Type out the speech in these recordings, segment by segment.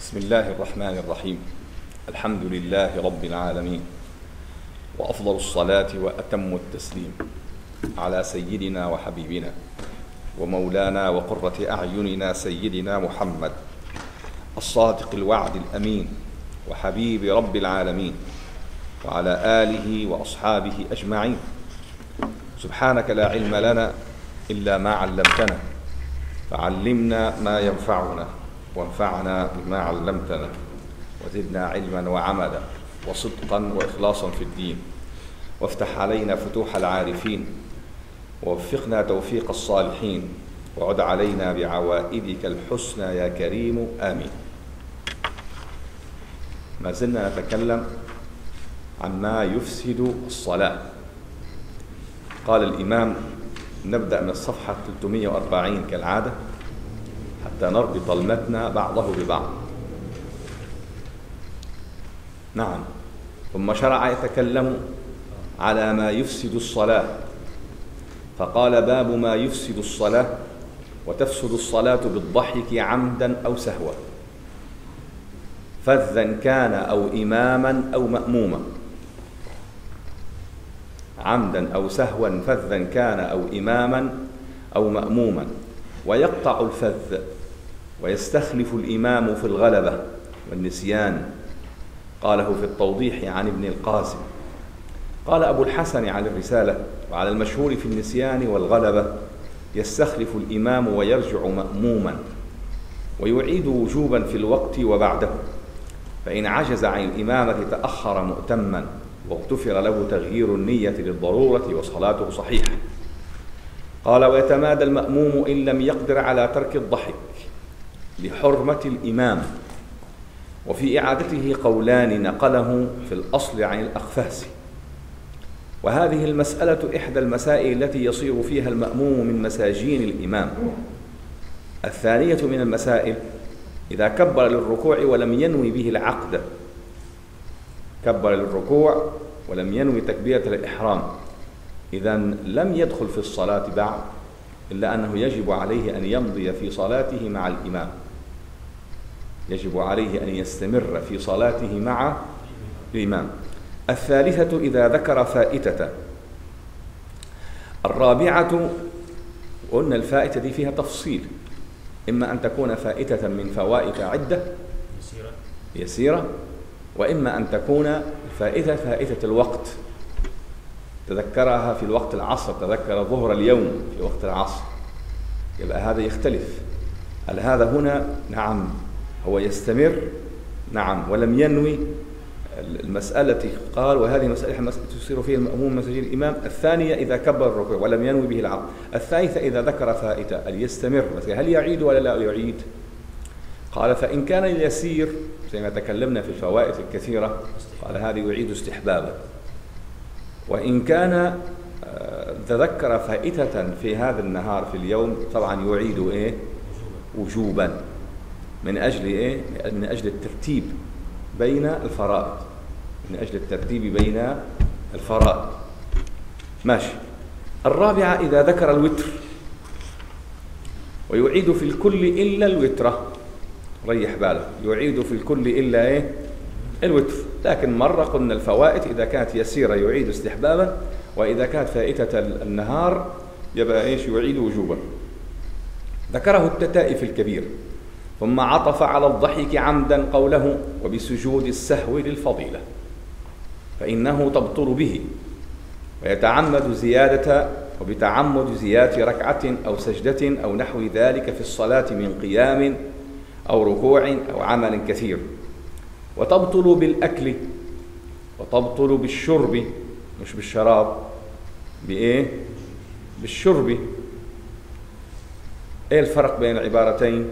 بسم الله الرحمن الرحيم. الحمد لله رب العالمين. وأفضل الصلاة وأتم التسليم على سيدنا وحبيبنا ومولانا وقرة أعيننا سيدنا محمد الصادق الوعد الأمين وحبيب رب العالمين وعلى آله وأصحابه أجمعين. سبحانك لا علم لنا إلا ما علمتنا. فعلمنا ما ينفعنا. وانفعنا بما علمتنا وزدنا علما وعملا وصدقا واخلاصا في الدين. وافتح علينا فتوح العارفين ووفقنا توفيق الصالحين وعد علينا بعوائدك الحسنى يا كريم. آمين. ما زلنا نتكلم عن ما يفسد الصلاة. قال الإمام نبدأ من الصفحة 340 كالعادة. حتى نربط المتن بعضه ببعض. نعم. ثم شرع يتكلم على ما يفسد الصلاة. فقال باب ما يفسد الصلاة وتفسد الصلاة بالضحك عمدا أو سهوا. فذا كان أو إماما أو مأموما. عمدا أو سهوا فذا كان أو إماما أو مأموما. ويقطع الفذ ويستخلف الإمام في الغلبة والنسيان. قاله في التوضيح عن ابن القاسم. قال أبو الحسن على الرسالة وعلى المشهور في النسيان والغلبة يستخلف الإمام ويرجع مأموما ويعيد وجوبا في الوقت وبعده. فإن عجز عن الإمامة تأخر مؤتما واغتفر له تغيير النية للضرورة وصلاته صحيحة. قال ويتمادى المأموم إن لم يقدر على ترك الضحك لحرمة الإمام. وفي إعادته قولان نقله في الأصل عن الأخفاس. وهذه المسألة إحدى المسائل التي يصير فيها المأموم من مساجين الإمام. الثانية من المسائل إذا كبر للركوع ولم ينوي به العقد. كبر للركوع ولم ينوي تكبيرة الإحرام. إذا لم يدخل في الصلاة بعد إلا أنه يجب عليه أن يمضي في صلاته مع الإمام. يجب عليه أن يستمر في صلاته مع الإمام. الثالثة إذا ذكر فائتة. الرابعة قلنا الفائتة دي فيها تفصيل. إما أن تكون فائتة من فوائت عدة يسيرة يسيرة وإما أن تكون فائتة فائتة الوقت. تذكرها في الوقت العصر تذكر ظهر اليوم في وقت العصر. يبقى هذا يختلف. هل هذا هنا؟ نعم. هو يستمر. نعم. ولم ينوي المسألة. قال وهذه مسألة تصير فيها المأموم مسجد الإمام. الثانية إذا كبر الركوع ولم ينوي به العقد الثالثة إذا ذكر فائتة أن يستمر؟ هل يعيد ولا لا يعيد؟ قال فإن كان اليسير زي ما تكلمنا في الفوائد الكثيرة قال هذه يعيد استحبابا وإن كان تذكر فائتة في هذا النهار في اليوم طبعا يعيد إيه؟ وجوبا. من أجل إيه؟ من أجل الترتيب بين الفرائض. من أجل الترتيب بين الفرائض. ماشي. الرابعة إذا ذكر الوتر ويعيد في الكل إلا الوترة ريح بالك. يعيد في الكل إلا إيه؟ الوتر. لكن مرة قلنا الفوائد إذا كانت يسيرة يعيد استحبابا وإذا كانت فائتة النهار يبقى إيش؟ يعيد وجوبا. ذكره التتائف الكبير. ثم عطف على الضحك عمدا قوله وبسجود السهو للفضيلة فإنه تبطل به ويتعمد زيادة وبتعمد زيادة ركعة أو سجدة أو نحو ذلك في الصلاة من قيام أو ركوع أو عمل كثير وتبطل بالأكل وتبطل بالشرب مش بالشراب بإيه؟ بالشرب إيه الفرق بين العبارتين؟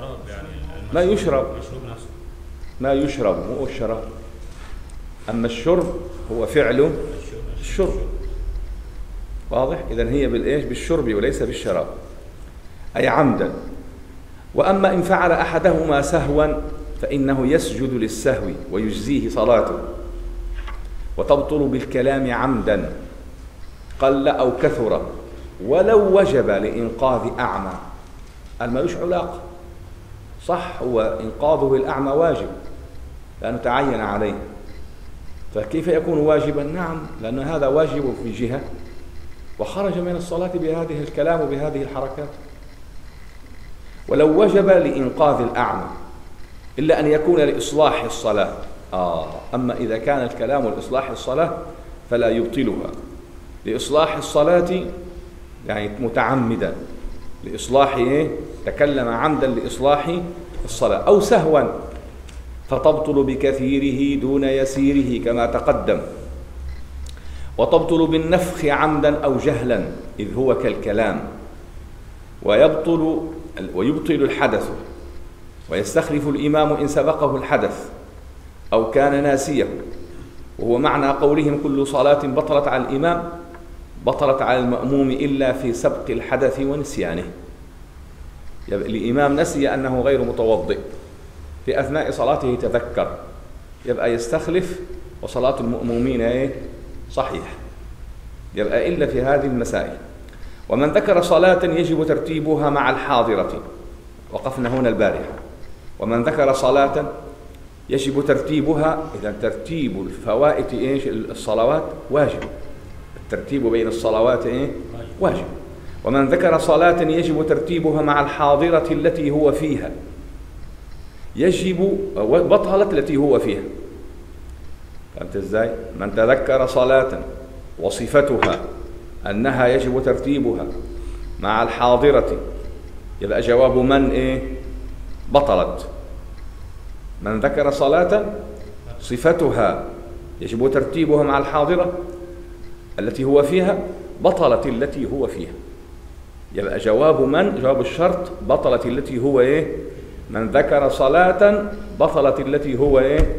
الشراب يعني ما يشرب. المشروب نفسه. ما يشرب مو الشراب. أما الشرب هو فعله الشرب. واضح؟ إذا هي بالإيش؟ بالشرب وليس بالشراب. أي عمدا. وأما إن فعل أحدهما سهوا فإنه يسجد للسهو ويجزيه صلاته. وتبطل بالكلام عمدا. قل أو كثر. ولو وجب لإنقاذ أعمى. قال ملوش علاقة؟ صح هو إنقاذه الأعمى واجب لأنه تعين عليه. فكيف يكون واجبا؟ نعم لأن هذا واجب في جهة وخرج من الصلاة بهذه الكلام وبهذه الحركات. ولو وجب لإنقاذ الأعمى إلا أن يكون لإصلاح الصلاة. آه أما إذا كان الكلام لإصلاح الصلاة فلا يبطلها. لإصلاح الصلاة يعني متعمدا. لإصلاح إيه؟ تكلم عمدا لإصلاح الصلاة أو سهوا فتبطل بكثيره دون يسيره كما تقدم. وتبطل بالنفخ عمدا أو جهلا إذ هو كالكلام. ويبطل ويبطل الحدث. ويستخلف الإمام إن سبقه الحدث أو كان ناسيا وهو معنى قولهم كل صلاة بطلت على الإمام بطلت على المأموم إلا في سبق الحدث ونسيانه. الإمام نسي أنه غير متوضئ. في أثناء صلاته تذكر يبقى يستخلف وصلاة المأمومين إيه؟ صحيح. يبقى إلا في هذه المسائل. ومن ذكر صلاة يجب ترتيبها مع الحاضرة. وقفنا هنا البارحة. ومن ذكر صلاة يجب ترتيبها إذا ترتيب الفوائت إيش؟ الصلوات واجب. الترتيب بين الصلوات إيه؟ واجب. ومن ذكر صلاة يجب ترتيبها مع الحاضرة التي هو فيها يجب بطلت التي هو فيها فهمت إزاي؟ من تذكر صلاة وصفتها أنها يجب ترتيبها مع الحاضرة يبقى جواب من إيه؟ بطلت من ذكر صلاة صفتها يجب ترتيبها مع الحاضرة التي هو فيها بطلت التي هو فيها يبقى جواب من؟ جواب الشرط بطلت التي هو إيه؟ من ذكر صلاة بطلت التي هو إيه؟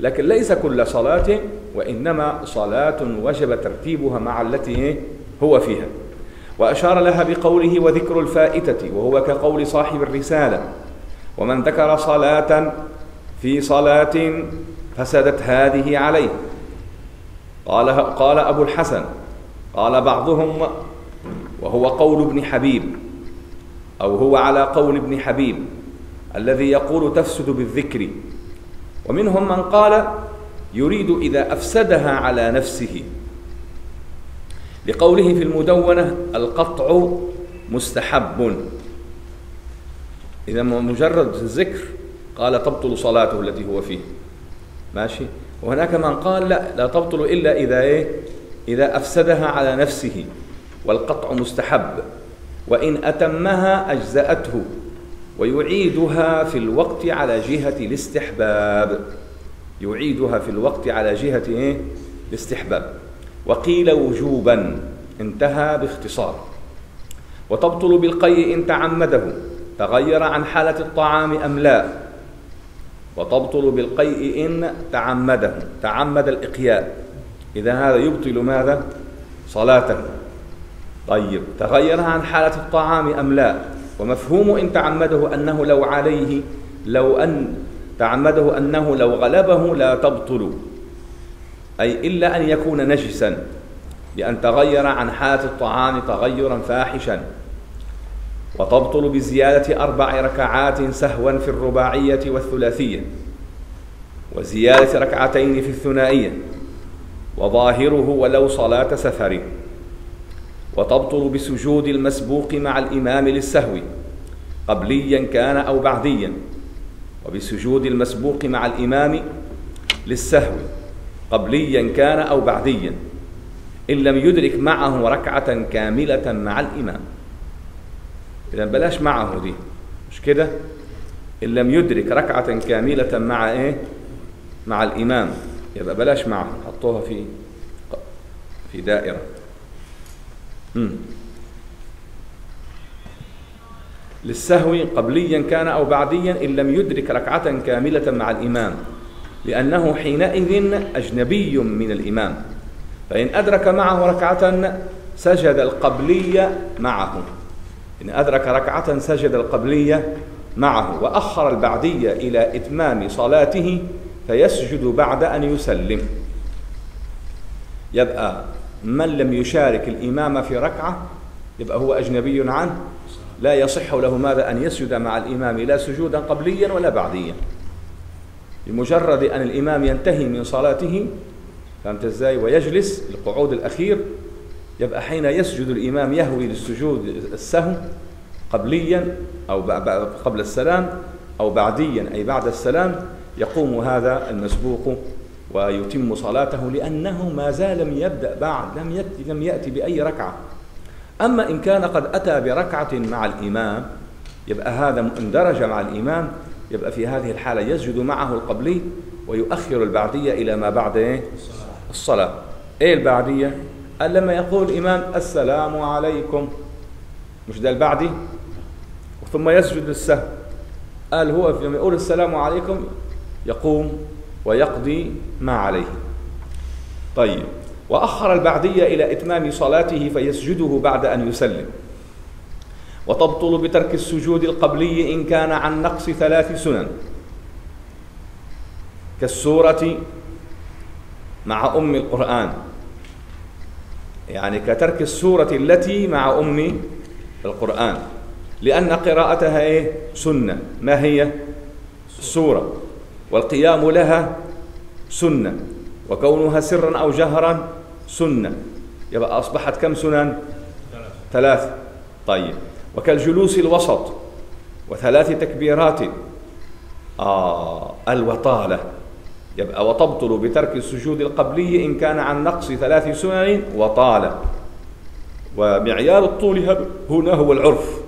لكن ليس كل صلاة وإنما صلاة وجب ترتيبها مع التي إيه؟ هو فيها. وأشار لها بقوله وذكر الفائتة وهو كقول صاحب الرسالة. ومن ذكر صلاة في صلاة فسدت هذه عليه. قال قال أبو الحسن قال بعضهم وهو قول ابن حبيب أو هو على قول ابن حبيب الذي يقول تفسد بالذكر. ومنهم من قال يريد إذا أفسدها على نفسه. لقوله في المدونة القطع مستحب. إذا مجرد الذكر قال تبطل صلاته التي هو فيه. ماشي؟ وهناك من قال لا لا تبطل إلا إذا إيه؟ إذا أفسدها على نفسه. والقطع مستحب. وإن أتمها أجزأته ويعيدها في الوقت على جهة الاستحباب. يعيدها في الوقت على جهة إيه؟ الاستحباب. وقيل وجوبا انتهى باختصار. وتبطل بالقيء إن تعمده تغير عن حالة الطعام أم لا. وتبطل بالقيء إن تعمده تعمد الإقياء. إذا هذا يبطل ماذا؟ صلاته. طيب تغير عن حالة الطعام أم لا؟ ومفهوم إن تعمده أنه لو عليه لو أن تعمده أنه لو غلبه لا تبطل. أي إلا أن يكون نجسا بأن تغير عن حالة الطعام تغيرا فاحشا. وتبطل بزيادة أربع ركعات سهوا في الرباعية والثلاثية وزيادة ركعتين في الثنائية. وظاهره ولو صلاة سفر وتبطل بسجود المسبوق مع الإمام للسهو قبليا كان أو بعديا وبسجود المسبوق مع الإمام للسهو قبليا كان أو بعديا إن لم يدرك معه ركعة كاملة مع الإمام. إذا بلاش معه دي مش كده؟ إن لم يدرك ركعة كاملة مع إيه؟ مع الإمام يبقى بلاش معه حطوها في في دائرة. للسهو قبليا كان أو بعديا إن لم يدرك ركعة كاملة مع الإمام لأنه حينئذ أجنبي من الإمام. فإن أدرك معه ركعة سجد القبلية معه. إن أدرك ركعة سجد القبلية معه وأخر البعدية إلى إتمام صلاته فيسجد بعد أن يسلم. يبقى من لم يشارك الإمام في ركعة يبقى هو أجنبي عنه لا يصح له ماذا أن يسجد مع الإمام لا سجودا قبليا ولا بعديا. بمجرد أن الإمام ينتهي من صلاته فهمت إزاي؟ ويجلس القعود الأخير يبقى حين يسجد الإمام يهوي للسجود السهو قبليا أو قبل السلام أو بعديا أي بعد السلام يقوم هذا المسبوق ويتم صلاته لأنه ما زال لم يبدأ بعد لم يأتي, لم يأتي بأي ركعة. أما إن كان قد أتى بركعة مع الإمام يبقى هذا اندرج مع الإمام يبقى في هذه الحالة يسجد معه القبلي ويؤخر البعدية إلى ما بعد إيه؟ الصلاة. إيه البعدية؟ قال لما يقول الإمام السلام عليكم. مش ده البعدي؟ ثم يسجد للسهو قال هو لما يقول السلام عليكم يقوم ويقضي ما عليه. طيب وأخر البعدية إلى إتمام صلاته فيسجده بعد أن يسلم. وتبطل بترك السجود القبلي إن كان عن نقص ثلاث سنن. كالسورة مع أم القرآن. يعني كترك السورة التي مع أم القرآن. لأن قراءتها إيه؟ سنة. ما هي؟ سورة. والقيام لها سنة وكونها سرا أو جهرا سنة. يبقى أصبحت كم سنن؟ ثلاث. طيب. وكالجلوس الوسط وثلاث تكبيرات. آه الوطالة. يبقى وتبطل بترك السجود القبلي إن كان عن نقص ثلاث سنن وطالة. ومعيار الطول هنا هو العرف.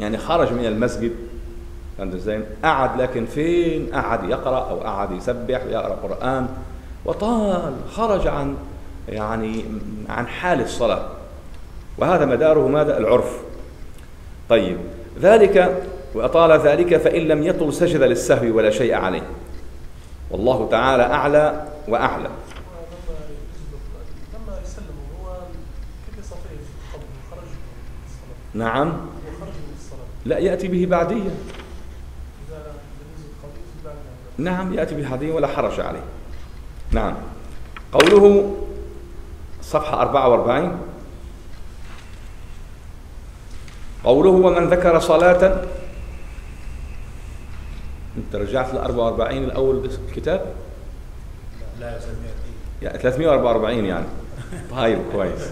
يعني خرج من المسجد فهمت إزاي؟ قعد لكن فين؟ قعد يقرأ أو قعد يسبح ويقرا قرآن. وطال خرج عن يعني عن حال الصلاة. وهذا مداره ماذا؟ العرف. طيب ذلك وأطال ذلك فإن لم يطل سجد للسهو ولا شيء عليه. والله تعالى أعلى وأعلى. نعم. لا يأتي به بعديا إذا بالنسبة للقبيل بعد نعم يأتي به بعديا ولا حرج عليه. نعم. قوله صفحة 44 قوله ومن ذكر صلاة. أنت رجعت ل 44 الأول بالكتاب؟ لا يا يعني 344 يعني. طيب كويس.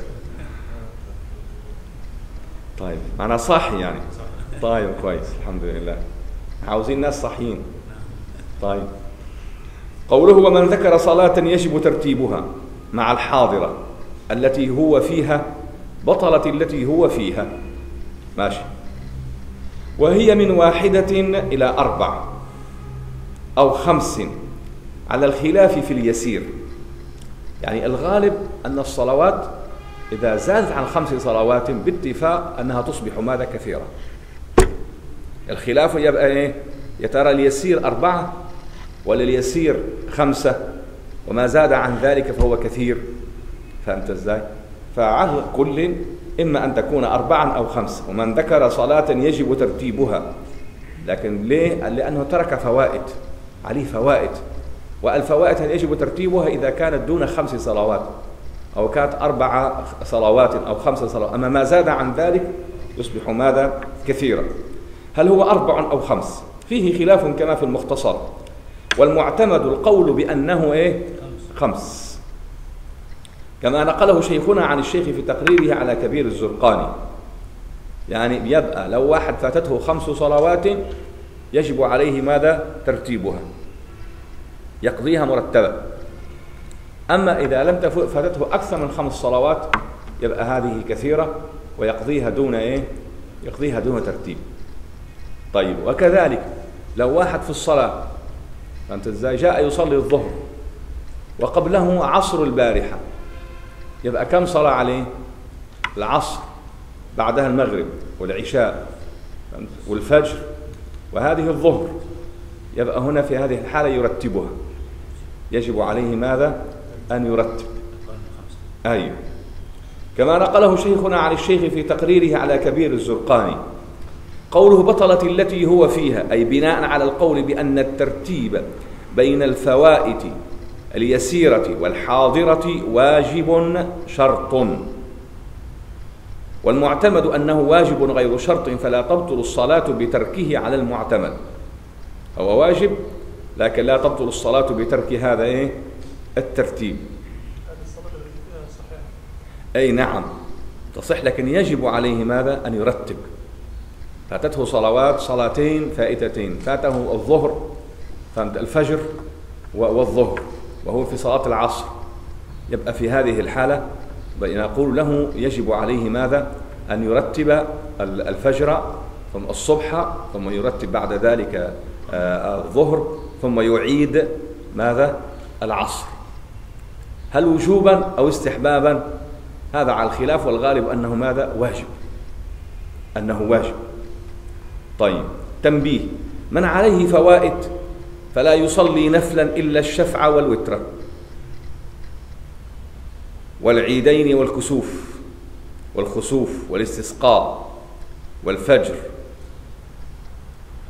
طيب معناها صاحي يعني. طيب كويس. الحمد لله. عاوزين ناس صحيين طيب. قوله ومن ذكر صلاة يجب ترتيبها مع الحاضرة التي هو فيها بطلت التي هو فيها. ماشي. وهي من واحدة إلى أربع أو خمس على الخلاف في اليسير. يعني الغالب أن الصلوات إذا زادت عن خمس صلوات باتفاق أنها تصبح ماذا كثيرة. الخلاف يبقى إيه؟ يا ترى اليسير أربعة ولا اليسير خمسة وما زاد عن ذلك فهو كثير. فهمت إزاي؟ فعلى كل إما أن تكون أربعا أو خمسة ومن ذكر صلاة يجب ترتيبها. لكن ليه؟ لأنه ترك فوائد. عليه فوائد. والفوائد يجب ترتيبها؟ إذا كانت دون خمس صلوات أو كانت أربع صلوات أو خمس صلوات. أما ما زاد عن ذلك يصبح ماذا؟ كثيرا. هل هو أربع أو خمس؟ فيه خلاف كما في المختصر. والمعتمد القول بأنه إيه؟ خمس. كما نقله شيخنا عن الشيخ في تقريره على كبير الزرقاني. يعني يبقى لو واحد فاتته خمس صلوات يجب عليه ماذا؟ ترتيبها. يقضيها مرتبة. أما إذا لم فاتته أكثر من خمس صلوات يبقى هذه كثيرة ويقضيها دون إيه؟ يقضيها دون ترتيب. طيب وكذلك لو واحد في الصلاة فأنت إزاي جاء يصلي الظهر وقبله عصر البارحة. يبقى كم صلاة عليه العصر بعدها المغرب والعشاء؟ والفجر وهذه الظهر يبقى هنا في هذه الحالة يرتبها. يجب عليه ماذا؟ أن يرتب. أيوه. كما نقله شيخنا عن الشيخ في تقريره على كبير الزرقاني. قوله بطلت التي هو فيها أي بناء على القول بأن الترتيب بين الفوائت اليسيرة والحاضرة واجب شرط. والمعتمد أنه واجب غير شرط فلا تبطل الصلاة بتركه على المعتمد. هو واجب لكن لا تبطل الصلاة بترك هذا إيه؟ الترتيب. أي نعم تصح لكن يجب عليه ماذا؟ أن يرتب. فاتته صلوات صلاتين فائتتين. فاته الظهر فهمت؟ الفجر والظهر وهو في صلاة العصر. يبقى في هذه الحالة نقول له يجب عليه ماذا؟ أن يرتب ال- الفجر ثم الصبح ثم يرتب بعد ذلك آه، الظهر ثم يعيد ماذا؟ العصر. هل وجوبا أو استحبابا؟ هذا على الخلاف والغالب أنه ماذا؟ واجب. أنه واجب. طيب تنبيه. من عليه فوائد فلا يصلي نفلا إلا الشفع والوتر. والعيدين والكسوف والخسوف والاستسقاء والفجر.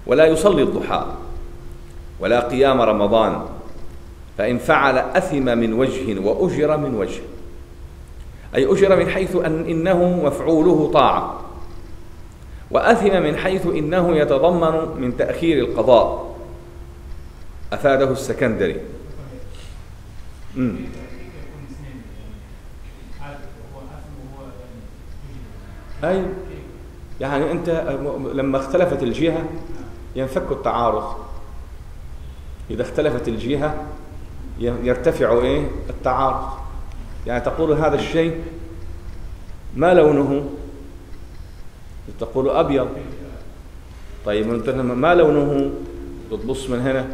ولا يصلي الضحى ولا قيام رمضان فإن فعل أثم من وجه وأجر من وجه. أي أجر من حيث أن إنه مفعوله طاعة. وأثم من حيث إنه يتضمن من تأخير القضاء. أفاده السكندري. أي يعني أنت لما اختلفت الجهة ينفك التعارض. إذا اختلفت الجهة يرتفع إيه؟ التعارض. يعني تقول هذا الشيء ما لونه؟ تقول أبيض. طيب ما لونه؟ تبص من هنا.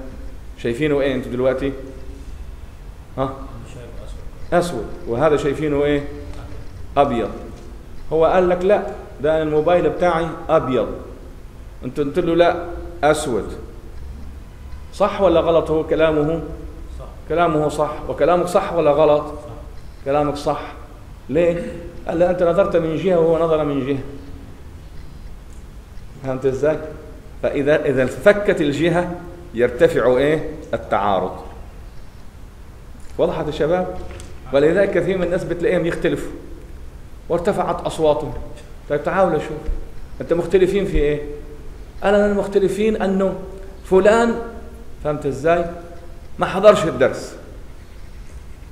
شايفينه إيه أنتوا دلوقتي؟ ها؟ أسود. وهذا شايفينه إيه؟ أبيض. هو قال لك لا ده أنا الموبايل بتاعي أبيض. أنت قلت له لا أسود. صح ولا غلط هو كلامه؟ صح. كلامه صح. وكلامك صح ولا غلط؟ صح. كلامك صح. ليه؟ قال أنت نظرت من جهة وهو نظر من جهة. فهمت إزاي؟ فإذا إذا فكت الجهة يرتفع إيه؟ التعارض. وضحت يا شباب؟ ولذلك كثير من الناس بتلاقيهم يختلفوا. وارتفعت أصواتهم. طيب تعالوا شوف أنت مختلفين في إيه؟ أنا المختلفين أنه فلان فهمت إزاي؟ ما حضرش الدرس.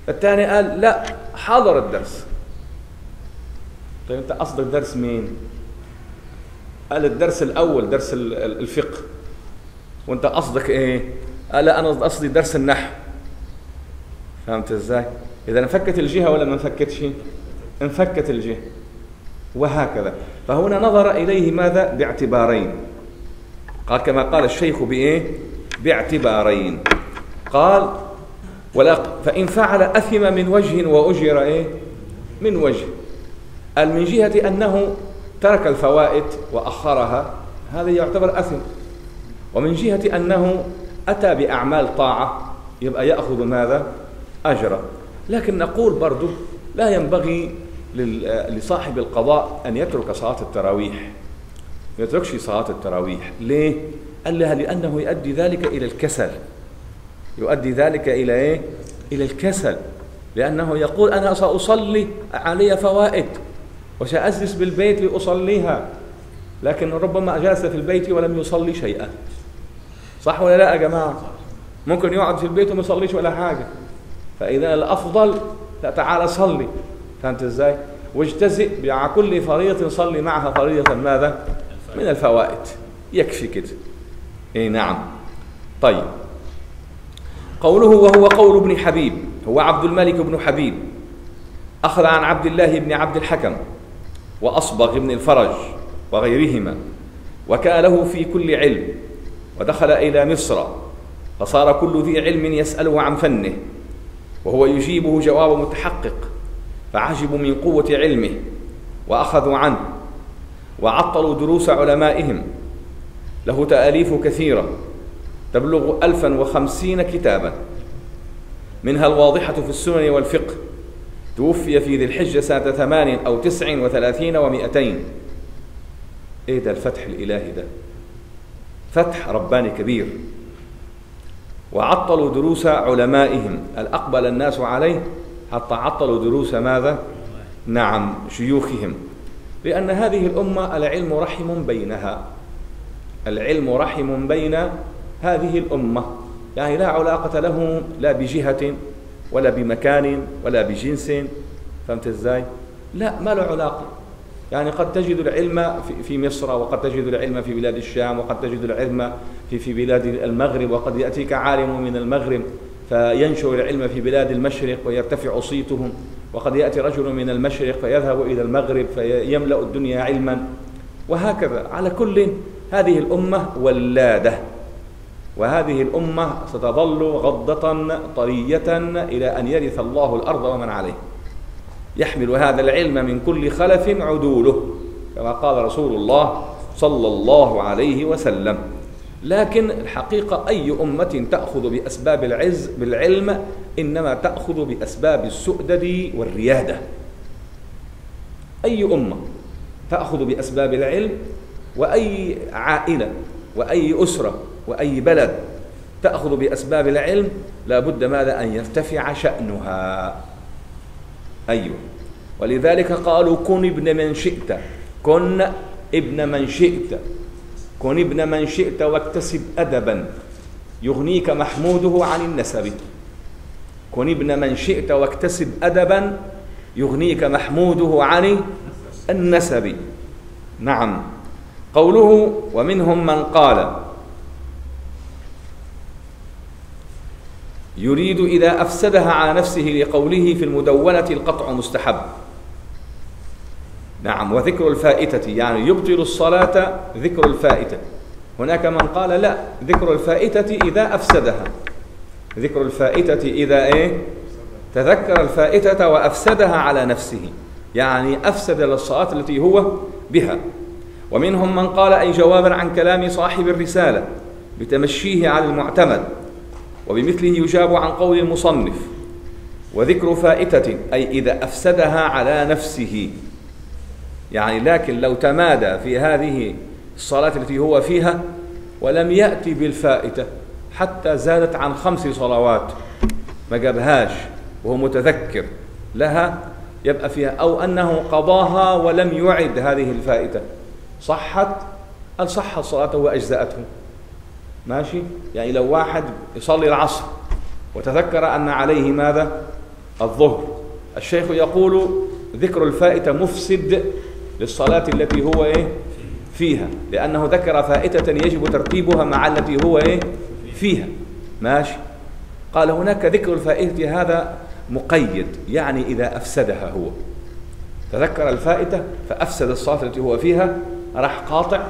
الثاني قال لا حضر الدرس. طيب أنت قصدك درس مين؟ قال الدرس الأول درس ال- ال- الفقه. وأنت قصدك إيه؟ قال أنا قصدي درس النحو. فهمت إزاي؟ إذا انفكت الجهة ولا ما انفكتش؟ انفكت الجهة. وهكذا. فهنا نظر إليه ماذا؟ باعتبارين. قال كما قال الشيخ بإيه؟ باعتبارين. قال ولا فإن فعل أثم من وجه وأجر إيه؟ من وجه. قال من جهة أنه ترك الفوائد وأخرها هذا يعتبر أثم. ومن جهة أنه أتى بأعمال طاعة يبقى يأخذ ماذا؟ أجرا لكن نقول برضو لا ينبغي لصاحب القضاء أن يترك صلاة التراويح. ما يتركش صلاة التراويح. ليه؟ قال لها لأنه يؤدي ذلك إلى الكسل. يؤدي ذلك إلى إيه؟ إلى الكسل. لأنه يقول أنا سأصلي علي فوائد. وسأجلس بالبيت لأصليها. لكن ربما جلس في البيت ولم يصلي شيئا. صح ولا لا يا جماعة؟ ممكن يقعد في البيت وما يصليش ولا حاجة. فإذا الأفضل لا تعالى صلي. فهمت إزاي؟ واجتزئ مع كل فريضة صلي معها فريضة ماذا؟ من الفوائد. يكفي كده. اي نعم. طيب. قوله وهو قول ابن حبيب هو عبد الملك بن حبيب. أخذ عن عبد الله بن عبد الحكم. وأصبغ بن الفرج وغيرهما وكان له في كل علم ودخل إلى مصر فصار كل ذي علم يسأله عن فنه وهو يجيبه جواب متحقق فعجبوا من قوة علمه وأخذوا عنه وعطلوا دروس علمائهم له تأليف كثيرة تبلغ ألفا وخمسين كتابا منها الواضحة في السنن والفقه توفي في ذي الحجة سنة ثمان أو تسع وثلاثين ومئتين. إيه ده الفتح الإلهي ده؟ فتح رباني كبير. وعطلوا دروس علمائهم. الأقبل الناس عليه؟ حتى عطلوا دروس ماذا؟ نعم شيوخهم. لأن هذه الأمة العلم رحم بينها. العلم رحم بين هذه الأمة. يعني لا علاقة له لا بجهة ولا بمكان ولا بجنس. فهمت إزاي؟ لا ما له علاقة. يعني قد تجد العلم في مصر وقد تجد العلم في بلاد الشام وقد تجد العلم في في بلاد المغرب وقد يأتيك عالم من المغرب فينشر العلم في بلاد المشرق ويرتفع صيتهم. وقد يأتي رجل من المشرق فيذهب إلى المغرب فيملأ الدنيا علما. وهكذا على كل هذه الأمة ولادة. وهذه الأمة ستظل غضة طرية إلى أن يرث الله الأرض ومن عليه. يحمل هذا العلم من كل خلف عدوله كما قال رسول الله صلى الله عليه وسلم. لكن الحقيقة أي أمة تأخذ بأسباب العز بالعلم إنما تأخذ بأسباب السؤدد والريادة. أي أمة تأخذ بأسباب العلم وأي عائلة وأي أسرة وأي بلد تأخذ بأسباب العلم لا بد ماذا؟ أن يرتفع شأنها. أيوه. ولذلك قالوا كن ابن من شئت. كن ابن من شئت. كن ابن من شئت واكتسب أدبا. يغنيك محموده عن النسب. كن ابن من شئت واكتسب أدبا. يغنيك محموده عن النسب. نعم. قوله ومنهم من قال. يريد إذا أفسدها على نفسه لقوله في المدونة القطع مستحب. نعم وذكر الفائتة يعني يبطل الصلاة ذكر الفائتة. هناك من قال لا ذكر الفائتة إذا أفسدها. ذكر الفائتة إذا إيه؟ تذكر الفائتة وأفسدها على نفسه. يعني أفسد للصلاة التي هو بها. ومنهم من قال أي جوابا عن كلام صاحب الرسالة بتمشيه على المعتمد وبمثله يجاب عن قول المصنف وذكر فائتة أي إذا أفسدها على نفسه. يعني لكن لو تمادى في هذه الصلاة التي هو فيها ولم يأتي بالفائتة حتى زادت عن خمس صلوات ما جابهاش وهو متذكر لها يبقى فيها أو أنه قضاها ولم يعد هذه الفائتة. صحت قال صحت صلاته وأجزأته ماشي؟ يعني لو واحد يصلي العصر وتذكر أن عليه ماذا؟ الظهر. الشيخ يقول ذكر الفائتة مفسد للصلاة التي هو إيه؟ فيها لأنه ذكر فائتة يجب ترتيبها مع التي هو إيه؟ فيها. ماشي؟ قال هناك ذكر الفائتة هذا مقيد يعني إذا أفسدها هو. تذكر الفائتة فأفسد الصلاة التي هو فيها راح قاطع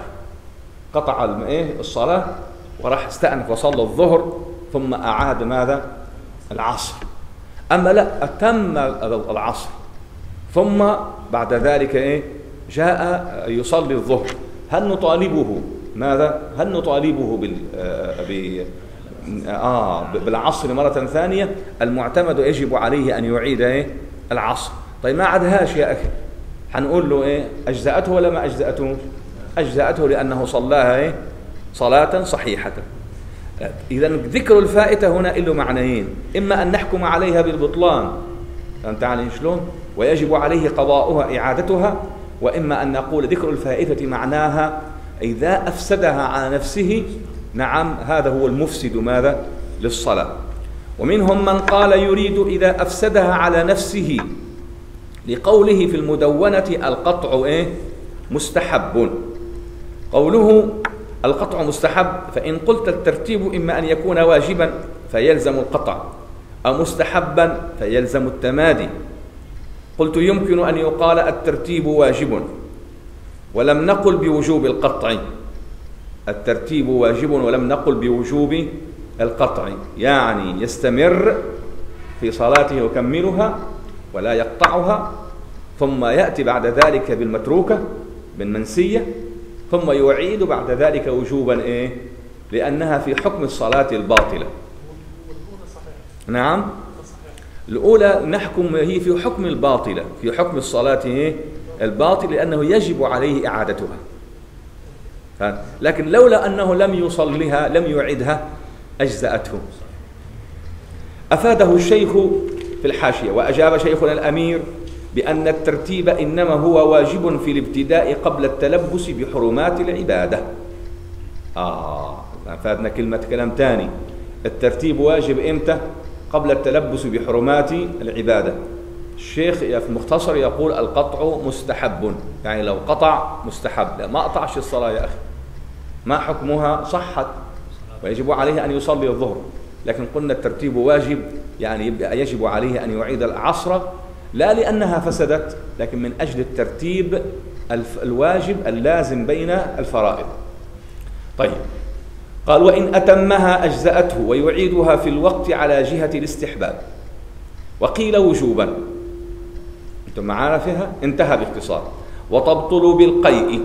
قطع إيه الصلاة وراح استأنف وصلى الظهر ثم أعاد ماذا؟ العصر. أما لا أتم العصر. ثم بعد ذلك إيه؟ جاء يصلي الظهر. هل نطالبه؟ ماذا؟ هل نطالبه بال آه, آه بالعصر مرة ثانية؟ المعتمد يجب عليه أن يعيد إيه؟ العصر. طيب ما عدهاش يا أخي؟ حنقول له إيه؟ أجزأته ولا ما أجزأته؟ أجزأته لأنه صلاها إيه؟ صلاة صحيحة. إذا ذكر الفائتة هنا له معنيين. إما أن نحكم عليها بالبطلان. فهمت علي شلون؟ ويجب عليه قضاؤها إعادتها. وإما أن نقول ذكر الفائتة معناها إذا أفسدها على نفسه نعم هذا هو المفسد ماذا؟ للصلاة. ومنهم من قال يريد إذا أفسدها على نفسه. لقوله في المدونة القطع إيه؟ مستحب. قوله القطع مستحب فإن قلت الترتيب إما أن يكون واجبا فيلزم القطع أو مستحبا فيلزم التمادي. قلت يمكن أن يقال الترتيب واجب ولم نقل بوجوب القطع. الترتيب واجب ولم نقل بوجوب القطع يعني يستمر في صلاته يكملها ولا يقطعها ثم يأتي بعد ذلك بالمتروكة بالمنسية ثم يعيد بعد ذلك وجوبا إيه؟ لأنها في حكم الصلاة الباطلة. نعم؟ الأولى نحكم هي في حكم الباطلة في حكم الصلاة إيه؟ الباطل لأنه يجب عليه إعادتها. لكن لولا أنه لم يصلها لم يعدها أجزأته. أفاده الشيخ في الحاشية. وأجاب شيخنا الأمير بأن الترتيب إنما هو واجب في الابتداء قبل التلبس بحرمات العبادة. آه فاتنا كلمة كلام تاني. الترتيب واجب إمتى؟ قبل التلبس بحرمات العبادة. الشيخ في المختصر يقول القطع مستحب. يعني لو قطع مستحب. لا ما قطعش الصلاة يا أخي. ما حكمها؟ صحت. ويجب عليه أن يصلي الظهر. لكن قلنا الترتيب واجب يعني يجب عليه أن يعيد العصر لا لأنها فسدت لكن من أجل الترتيب الواجب اللازم بين الفرائض. طيب. قال وإن أتمها أجزأته ويعيدها في الوقت على جهة الاستحباب. وقيل وجوبا. أنتم معانا فيها؟ انتهى باختصار. وتبطل بالقيء.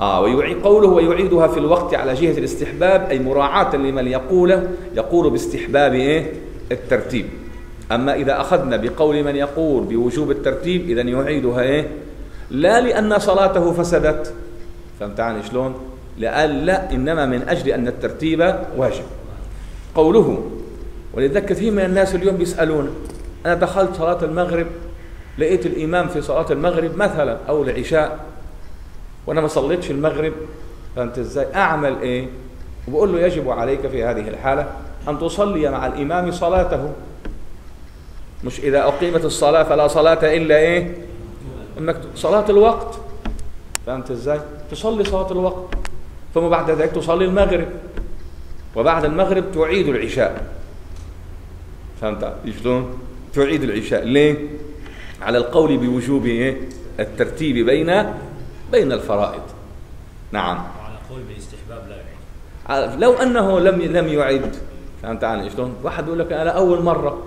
آه ويعيد قوله ويعيدها في الوقت على جهة الاستحباب أي مراعاة لمن يقول يقول باستحباب إيه؟ الترتيب. أما إذا أخذنا بقول من يقول بوجوب الترتيب إذا يعيدها إيه؟ لا لأن صلاته فسدت. فهمت عني شلون؟ لأن لا إنما من أجل أن الترتيب واجب. قوله ولذلك كثير من الناس اليوم بيسألون أنا دخلت صلاة المغرب لقيت الإمام في صلاة المغرب مثلا أو العشاء وأنا ما صليتش المغرب. فهمت إزاي؟ أعمل إيه؟ وبقول له يجب عليك في هذه الحالة أن تصلي مع الإمام صلاته. مش إذا أقيمت الصلاة فلا صلاة إلا إيه؟ إنك صلاة الوقت. فهمت إزاي؟ تصلي صلاة الوقت. ثم بعد ذلك تصلي المغرب. وبعد المغرب تعيد العشاء. فهمت؟ شلون؟ تعيد العشاء. ليه؟ على القول بوجوب إيه؟ الترتيب بين بين الفرائض. نعم. وعلى قول باستحباب لا يعيد. لو أنه لم لم يعد. فهمت علي؟ شلون؟ واحد يقول لك أنا أول مرة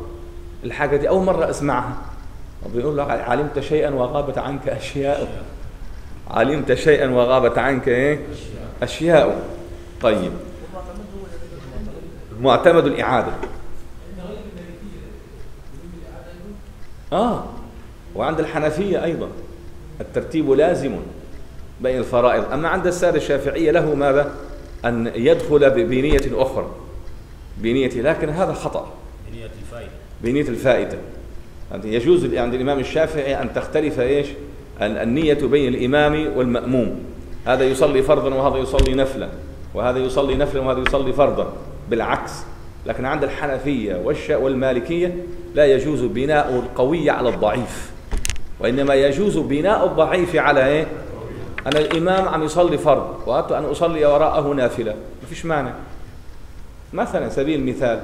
الحاجة دي أول مرة أسمعها. بيقول لك علمت شيئا وغابت عنك أشياء. علمت شيئا وغابت عنك إيه؟ أشياء. طيب. معتمد الإعادة. آه. وعند الحنفية أيضا. الترتيب لازم بين الفرائض. أما عند السادة الشافعية له ماذا؟ أن يدخل بنية أخرى. بنية لكن هذا خطأ. بنية الفائدة. بنية الفائدة. يجوز عند الإمام الشافعي أن تختلف إيش؟ النية بين الإمام والمأموم. هذا يصلي فرضا وهذا يصلي نفلا. وهذا يصلي نفلا وهذا يصلي فرضا. بالعكس. لكن عند الحنفية والمالكية لا يجوز بناء القوي على الضعيف. وإنما يجوز بناء الضعيف على إيه؟ أنا الإمام عم يصلي فرض. وأردت أن أصلي وراءه نافلة. ما فيش مانع. مثلا سبيل المثال.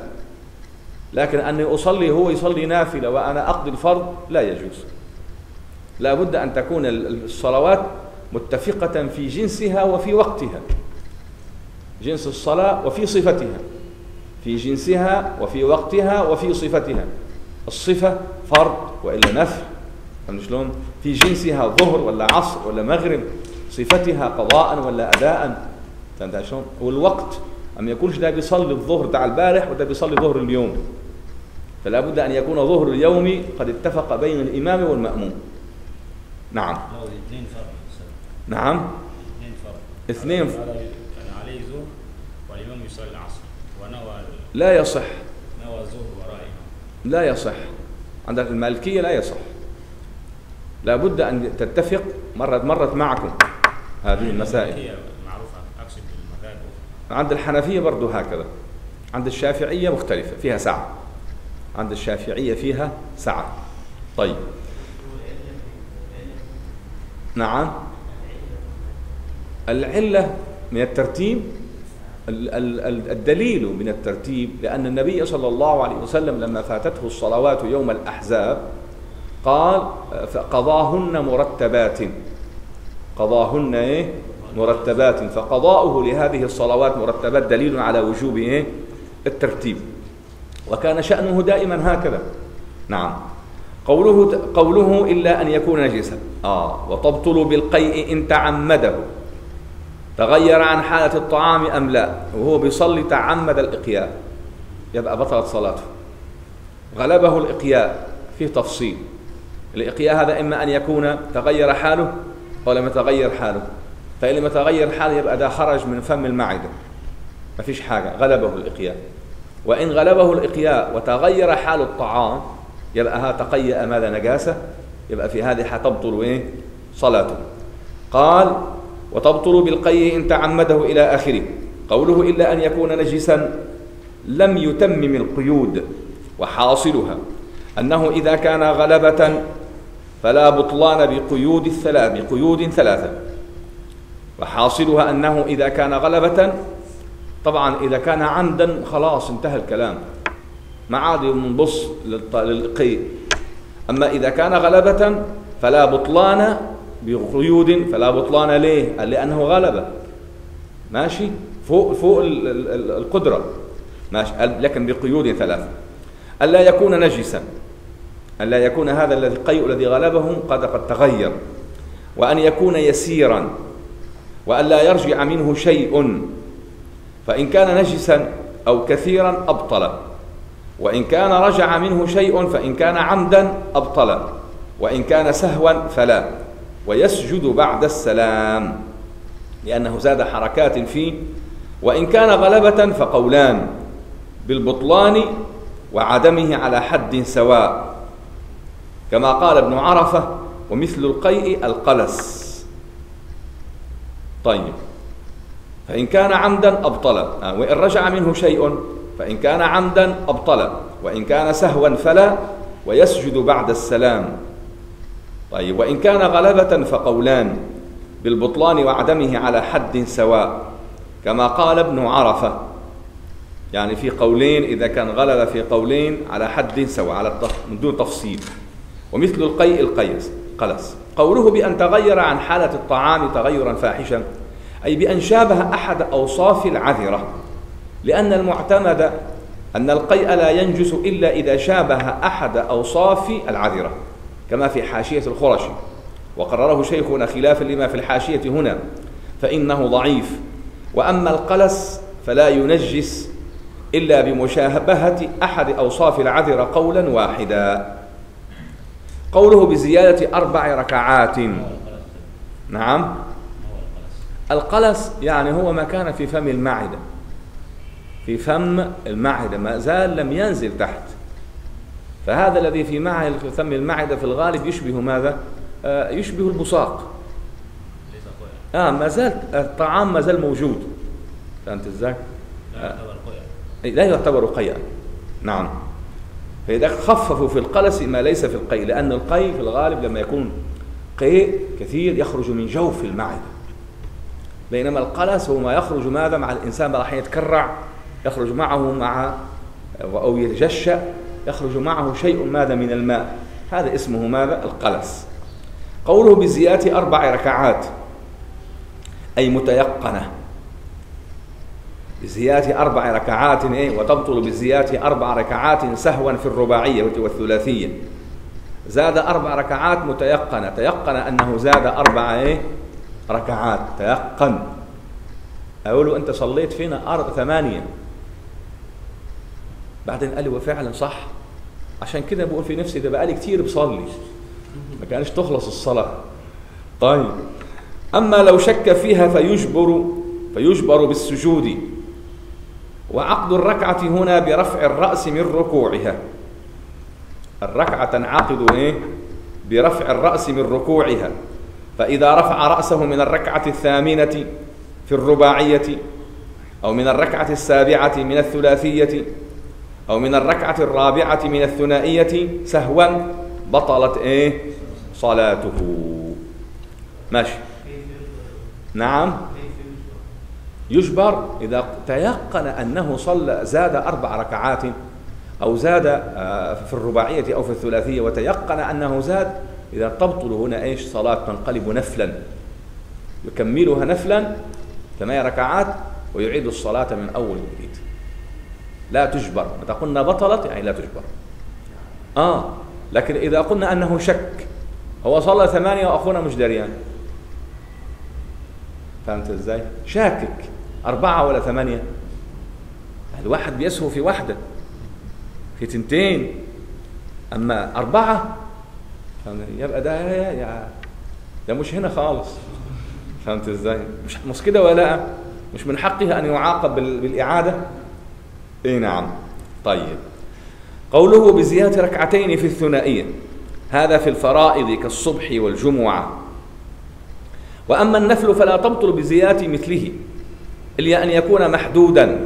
لكن أني أصلي هو يصلي نافلة وأنا أقضي الفرض لا يجوز. لا بد أن تكون الصلوات متفقة في جنسها وفي وقتها. جنس الصلاة وفي صفتها. في جنسها وفي وقتها وفي صفتها. الصفة فرض وإلا نفل. فهمت شلون؟ في جنسها ظهر ولا عصر ولا مغرب صفتها قضاء ولا أداء. فهمت شلون؟ والوقت أم يكونش ده بيصلي الظهر تاع البارح وده بيصلي ظهر اليوم؟ فلا بد أن يكون ظهر اليوم قد اتفق بين الإمام والمأموم. نعم. نعم. اثنين. أنا عليه ظهر والإمام يصلي العصر ونوى لا يصح. نوى الظهر وراء لا يصح. عند المالكية لا يصح. لا بد أن تتفق مرت مرت معكم هذه المسائل. عند الحنفية برضو هكذا. عند الشافعية مختلفة فيها سعة. عند الشافعية فيها سعة. طيب. نعم. العلة من الترتيب ال- ال- ال- الدليل من الترتيب لأن النبي صلى الله عليه وسلم لما فاتته الصلوات يوم الأحزاب قال فقضاهن مرتبات. قضاهن إيه؟ مرتبات فقضاؤه لهذه الصلوات مرتبات دليل على وجوب إيه؟ الترتيب. وكان شأنه دائما هكذا. نعم. قوله قوله إلا أن يكون نجسا. آه. وتبطل بالقيء إن تعمده. تغير عن حالة الطعام أم لا. وهو بيصلي تعمد الإقياء. يبقى بطلت صلاته. غلبه الإقياء. فيه تفصيل. الإقياء هذا إما أن يكون تغير حاله أو لم يتغير حاله. فإن لم يتغير حاله يبقى ده خرج من فم المعدة. ما فيش حاجة. غلبه الإقياء. وإن غلبه الإقياء وتغير حال الطعام يبقى ها تقيأ ماذا؟ نجاسة. يبقى في هذه حتبطل إيه؟ صلاته قال وتبطل بالقي إن تعمده إلى آخره. قوله إلا أن يكون نجسا لم يتمم القيود. وحاصلها أنه إذا كان غلبة فلا بطلان بقيود الثلاث بقيود ثلاثة. وحاصلها أنه إذا كان غلبة طبعا إذا كان عمدا خلاص انتهى الكلام. ما عاد ينبص للقي أما إذا كان غلبة فلا بطلان بقيود فلا بطلان ليه؟ لأنه غلبة. ماشي؟ فوق فوق القدرة. ماشي؟ لكن بقيود ثلاثة ألا يكون نجسا. ألا يكون هذا الذي القيء الذي غلبهم قد قد تغير. وأن يكون يسيرا. وأن لا يرجع منه شيء. فإن كان نجسا أو كثيرا أبطل. وإن كان رجع منه شيء فإن كان عمدا أبطل. وإن كان سهوا فلا. ويسجد بعد السلام لأنه زاد حركات فيه وإن كان غلبة فقولان بالبطلان وعدمه على حد سواء. كما قال ابن عرفة ومثل القيء القلس. طيب. فإن كان عمدا أبطل. آه، وإن رجع منه شيء فإن كان عمدا أبطل. وإن كان سهوا فلا ويسجد بعد السلام. طيب وإن كان غلبة فقولان بالبطلان وعدمه على حد سواء. كما قال ابن عرفة. يعني في قولين إذا كان غلب في قولين على حد سواء على من دون تفصيل. ومثل القيء القيس. قلس قوله بأن تغير عن حالة الطعام تغيرا فاحشا أي بأن شابه أحد أوصاف العذرة لأن المعتمد أن القيء لا ينجس إلا إذا شابه أحد أوصاف العذرة كما في حاشية الخرشي وقرره شيخنا خلافا لما في الحاشية هنا فإنه ضعيف. وأما القلس فلا ينجس إلا بمشابهة أحد أوصاف العذرة قولا واحدا. قوله بزيادة أربع ركعات. نعم. القلس يعني هو ما كان في فم المعدة. في فم المعدة ما زال لم ينزل تحت. فهذا الذي في معه في فم المعدة في الغالب يشبه ماذا؟ آه يشبه البصاق. آه ما زال الطعام ما زال موجود. فهمت إزاي؟ آه. لا يعتبر قيئا نعم. فإذا خففوا في القلس ما ليس في القي لأن القي في الغالب لما يكون قيء كثير يخرج من جوف المعدة. بينما القلس هو ما يخرج ماذا؟ مع الإنسان راح يتكرع يخرج معه مع أو يتجشأ يخرج معه شيء ماذا؟ من الماء. هذا اسمه ماذا؟ القلس. قوله بزيادة أربع ركعات أي متيقنة. بزيادة أربع ركعات إيه؟ وتبطل بزيادة أربع ركعات سهوا في الرباعية والثلاثية زاد أربع ركعات متيقنة. تيقن أنه زاد أربع إيه؟ ركعات. تيقن. أقول له أنت صليت فينا أربع ثمانية. بعدين قال لي وفعلا صح؟ عشان كده بقول في نفسي ده بقالي كتير بصلي. ما كانش تخلص الصلاة. طيب. أما لو شك فيها فيجبر فيجبر بالسجود. وعقد الركعة هنا برفع الرأس من ركوعها. الركعة تنعقد إيه؟ برفع الرأس من ركوعها. فإذا رفع رأسه من الركعة الثامنة في الرباعية أو من الركعة السابعة من الثلاثية أو من الركعة الرابعة من الثنائية سهوا بطلت إيه؟ صلاته. ماشي. نعم. يجبر إذا تيقن أنه صلى زاد أربع ركعات أو زاد آه، في الرباعية أو في الثلاثية وتيقن أنه زاد إذا تبطل هنا إيش؟ صلاة تنقلب نفلا. يكملها نفلا ثمان ركعات ويعيد الصلاة من أول وجديد. لا تجبر. متى قلنا بطلت؟ يعني لا تجبر. آه لكن إذا قلنا أنه شك هو صلى ثمانية وأخونا مش دريان فهمت إزاي؟ شاكك. أربعة ولا ثمانية؟ الواحد بيسهو في واحدة في تنتين. أما أربعة يبقى ده يا ده مش هنا خالص. فهمت إزاي؟ مش مش كده ولا مش من حقه أن يعاقب بالإعادة؟ إي نعم. طيب. قوله بزيادة ركعتين في الثنائية هذا في الفرائض كالصبح والجمعة. وأما النفل فلا تبطل بزيادة مثله. إلا أن يكون محدودا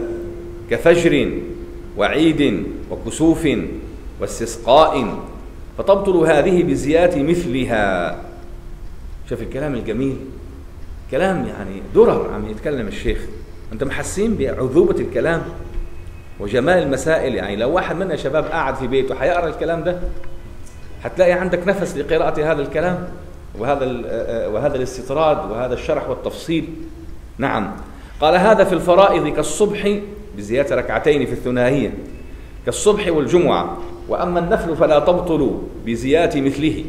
كفجر وعيد وكسوف واستسقاء فتبطل هذه بزيادة مثلها. شوف الكلام الجميل كلام يعني درر عم يتكلم الشيخ. انت محسين بعذوبة الكلام وجمال المسائل؟ يعني لو واحد منا شباب قاعد في بيته حيقرأ الكلام ده حتلاقي عندك نفس لقراءة هذا الكلام وهذا وهذا الاستطراد وهذا الشرح والتفصيل. نعم. قال هذا في الفرائض كالصبح بزيادة ركعتين في الثنائية كالصبح والجمعة. وأما النفل فلا تبطل بزيادة مثله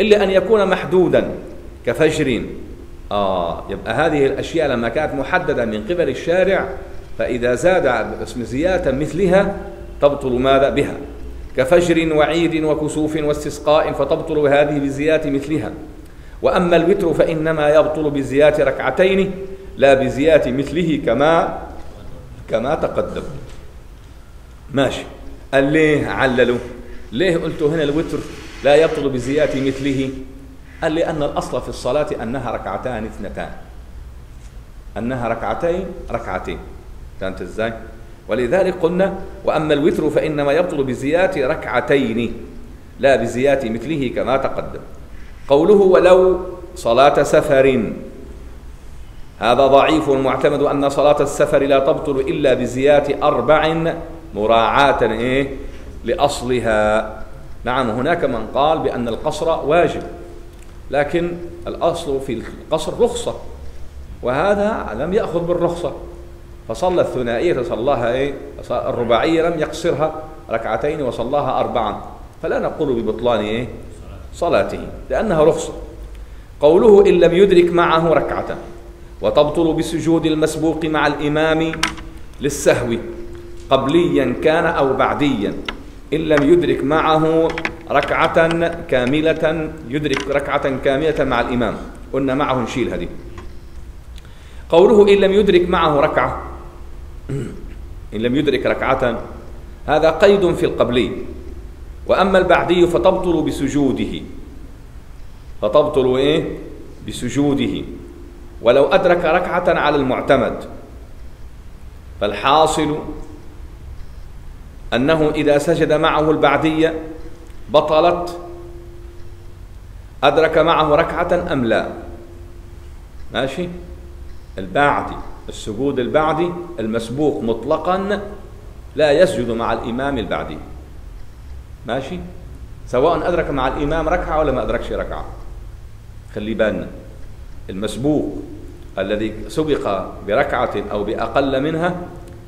إلا أن يكون محدودا كفجر. آه يبقى هذه الأشياء لما كانت محددة من قبل الشارع فإذا زاد اسم زيادة مثلها تبطل ماذا بها؟ كفجر وعيد وكسوف واستسقاء فتبطل هذه بزيادة مثلها. وأما الوتر فإنما يبطل بزيادة ركعتين لا بزيادة مثله كما كما تقدم. ماشي. قال ليه عللوا؟ ليه قلتوا هنا الوتر لا يبطل بزيادة مثله؟ قال لأن الأصل في الصلاة أنها ركعتان اثنتان. أنها ركعتين ركعتين. فهمت إزاي؟ ولذلك قلنا وأما الوتر فإنما يبطل بزيادة ركعتين لا بزيادة مثله كما تقدم. قوله ولو صلاة سفر. هذا ضعيف معتمد أن صلاة السفر لا تبطل إلا بزيادة أربع مراعاة إيه؟ لأصلها. نعم هناك من قال بأن القصر واجب لكن الأصل في القصر رخصة وهذا لم يأخذ بالرخصة. فصلى الثنائية صلاها إيه؟ الرباعية لم يقصرها ركعتين وصلاها أربعا. فلا نقول ببطلان إيه؟ صلاته لأنها رخصة. قوله إن لم يدرك معه ركعة. وتبطل بسجود المسبوق مع الإمام للسهو قبليا كان أو بعديا إن لم يدرك معه ركعة كاملة يدرك ركعة كاملة مع الإمام. قلنا معه نشيل هذه. قوله إن لم يدرك معه ركعة إن لم يدرك ركعة هذا قيد في القبلي. وأما البعدي فتبطل بسجوده. فتبطل إيه؟ بسجوده. ولو أدرك ركعة على المعتمد. فالحاصل أنه إذا سجد معه البعدية بطلت أدرك معه ركعة أم لا. ماشي؟ البعدي السجود البعدي المسبوق مطلقا لا يسجد مع الإمام البعدي. ماشي؟ سواء أدرك مع الإمام ركعة ولا ما أدركش ركعة. خلي بالنا المسبوق الذي سبق بركعة أو بأقل منها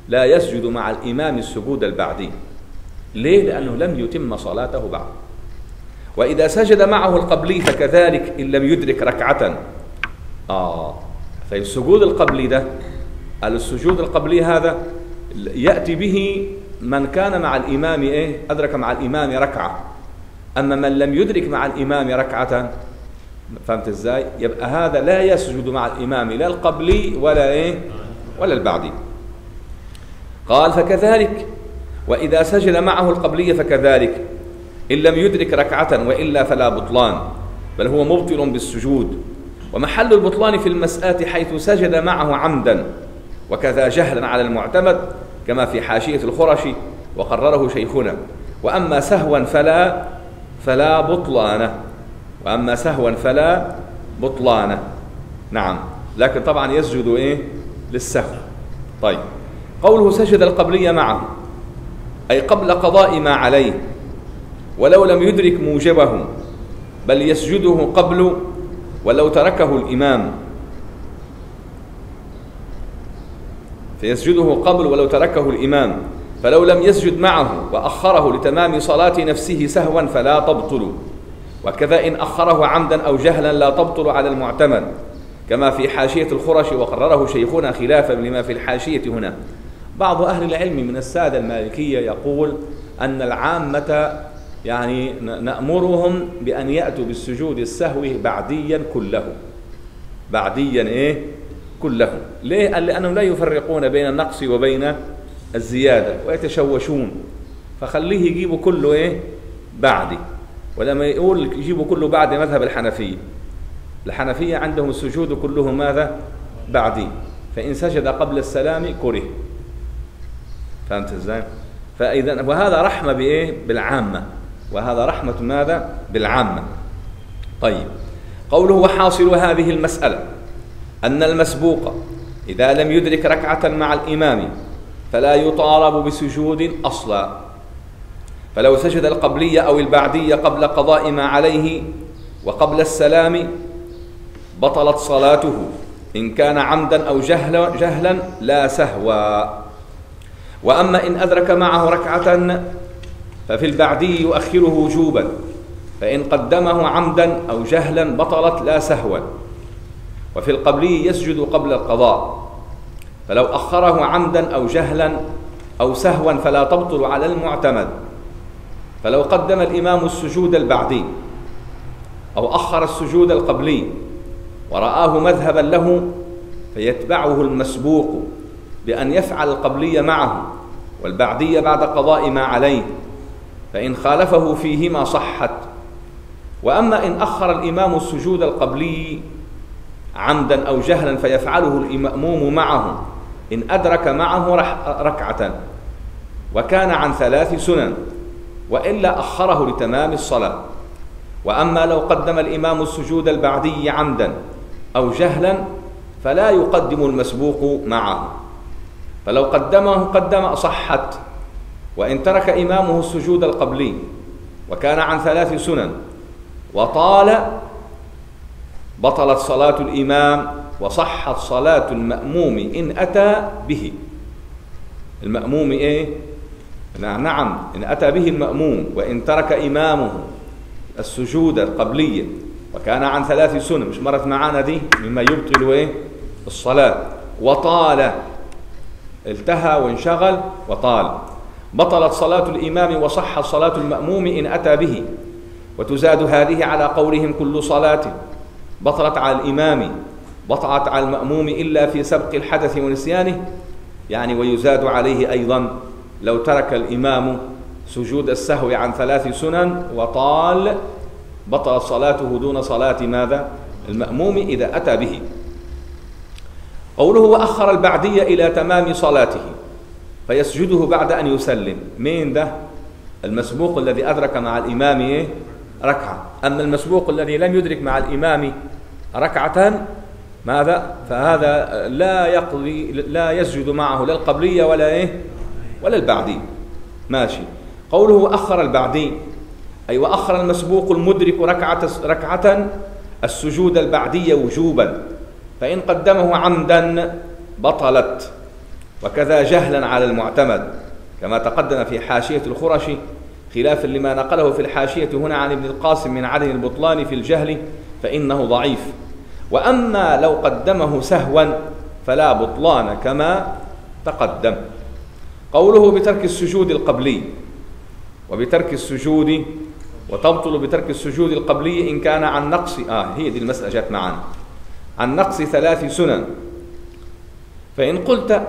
لا يسجد مع الإمام السجود البعدي. ليه؟ لأنه لم يتم صلاته بعد. وإذا سجد معه القبلي فكذلك إن لم يدرك ركعة. آه. فالسجود القبلي ده السجود القبلي هذا يأتي به من كان مع الإمام إيه؟ أدرك مع الإمام ركعة. أما من لم يدرك مع الإمام ركعة فهمت إزاي؟ يبقى هذا لا يسجد مع الإمام لا القبلي ولا إيه؟ ولا البعدي قال فكذلك وإذا سجد معه القبلية فكذلك. إن لم يدرك ركعة وإلا فلا بطلان بل هو مبطل بالسجود. ومحل البطلان في المسألة حيث سجد معه عمدا وكذا جهلا على المعتمد كما في حاشية الخرشي وقرره شيخنا. وأما سهوا فلا فلا بطلان. وأما سهوا فلا بطلان نعم. لكن طبعا يسجد إيه؟ للسهو. طيب. قوله سجد القبلية معه. أي قبل قضاء ما عليه. ولو لم يدرك موجبه. بل يسجده قبل ولو تركه الإمام. فيسجده قبل ولو تركه الإمام. فلو لم يسجد معه وأخره لتمام صلاة نفسه سهوا فلا تبطل وكذا إن أخره عمدا أو جهلا لا تبطل على المعتمد كما في حاشية الخرش وقرره شيخنا خلافا لما في الحاشية هنا. بعض أهل العلم من السادة المالكية يقول أن العامة يعني نأمرهم بأن يأتوا بالسجود السهو بعديا كله. بعديا إيه؟ كله. ليه؟ قال لأنهم لا يفرقون بين النقص وبين الزيادة ويتشوشون. فخليه يجيبه كله إيه؟ بعدي. ولما يقول يجيبه كله بعد مذهب الحنفية الحنفية عندهم السجود كله ماذا؟ بعدي. فإن سجد قبل السلام كره. فهمت إزاي؟ فإذا وهذا رحمة بإيه؟ بالعامة. وهذا رحمة ماذا؟ بالعامة. طيب. قوله وحاصل هذه المسألة. أن المسبوق إذا لم يدرك ركعة مع الإمام فلا يطالب بسجود أصلا. فلو سجد القبلية أو البعدية قبل قضاء ما عليه وقبل السلام بطلت صلاته إن كان عمدا أو جهلا, جهلا لا سهوا وأما إن أدرك معه ركعة ففي البعدي يؤخره وجوبا. فإن قدمه عمدا أو جهلا بطلت لا سهوا وفي القبلي يسجد قبل القضاء. فلو أخره عمدا أو جهلا أو سهوا فلا تبطل على المعتمد. فلو قدم الإمام السجود البعدي أو أخر السجود القبلي ورآه مذهبا له فيتبعه المسبوق بأن يفعل القبلية معه والبعدية بعد قضاء ما عليه فإن خالفه فيهما صحت. وأما إن أخر الإمام السجود القبلي عمدا أو جهلا فيفعله المأموم معه إن أدرك معه ركعة وكان عن ثلاث سنن. وإلا أخره لتمام الصلاة. وأما لو قدم الإمام السجود البعدي عمدا أو جهلا فلا يقدم المسبوق معه. فلو قدمه قدم صحت وإن ترك إمامه السجود القبلي وكان عن ثلاث سنن وطال بطلت صلاة الإمام وصحت صلاة المأموم إن أتى به. المأموم إيه؟ نعم إن أتى به المأموم وإن ترك إمامه السجود القبلية وكان عن ثلاث سنن مش مرت معانا دي؟ مما يبطل إيه؟ الصلاة. وطال. التهى وانشغل وطال. بطلت صلاة الإمام وصحت صلاة المأموم إن أتى به. وتزاد هذه على قولهم كل صلاة. بطلت على الإمام. بطلت على المأموم إلا في سبق الحدث ونسيانه. يعني ويزاد عليه أيضا. لو ترك الإمام سجود السهو عن ثلاث سنن وطال بطلت صلاته دون صلاة ماذا؟ المأموم إذا أتى به قوله وأخر البعدية إلى تمام صلاته فيسجده بعد أن يسلم مين ده؟ المسبوق الذي أدرك مع الإمام إيه؟ ركعة أما المسبوق الذي لم يدرك مع الإمام ركعة ماذا؟ فهذا لا يقضي لا يسجد معه لا القبلية ولا إيه؟ ولا البعدي. ماشي. قوله أخر البعدي. أي وأخر المسبوق المدرك ركعة ركعة السجود البعدي وجوبا. فإن قدمه عمدا بطلت. وكذا جهلا على المعتمد. كما تقدم في حاشية الخرشي خلافا لما نقله في الحاشية هنا عن ابن القاسم من عدم البطلان في الجهل فإنه ضعيف. وأما لو قدمه سهوا فلا بطلان كما تقدم. قوله بترك السجود القبلي وبترك السجود وتبطل بترك السجود القبلي إن كان عن نقص آه هي دي المسألة جات معنا عن نقص ثلاث سنن. فإن قلت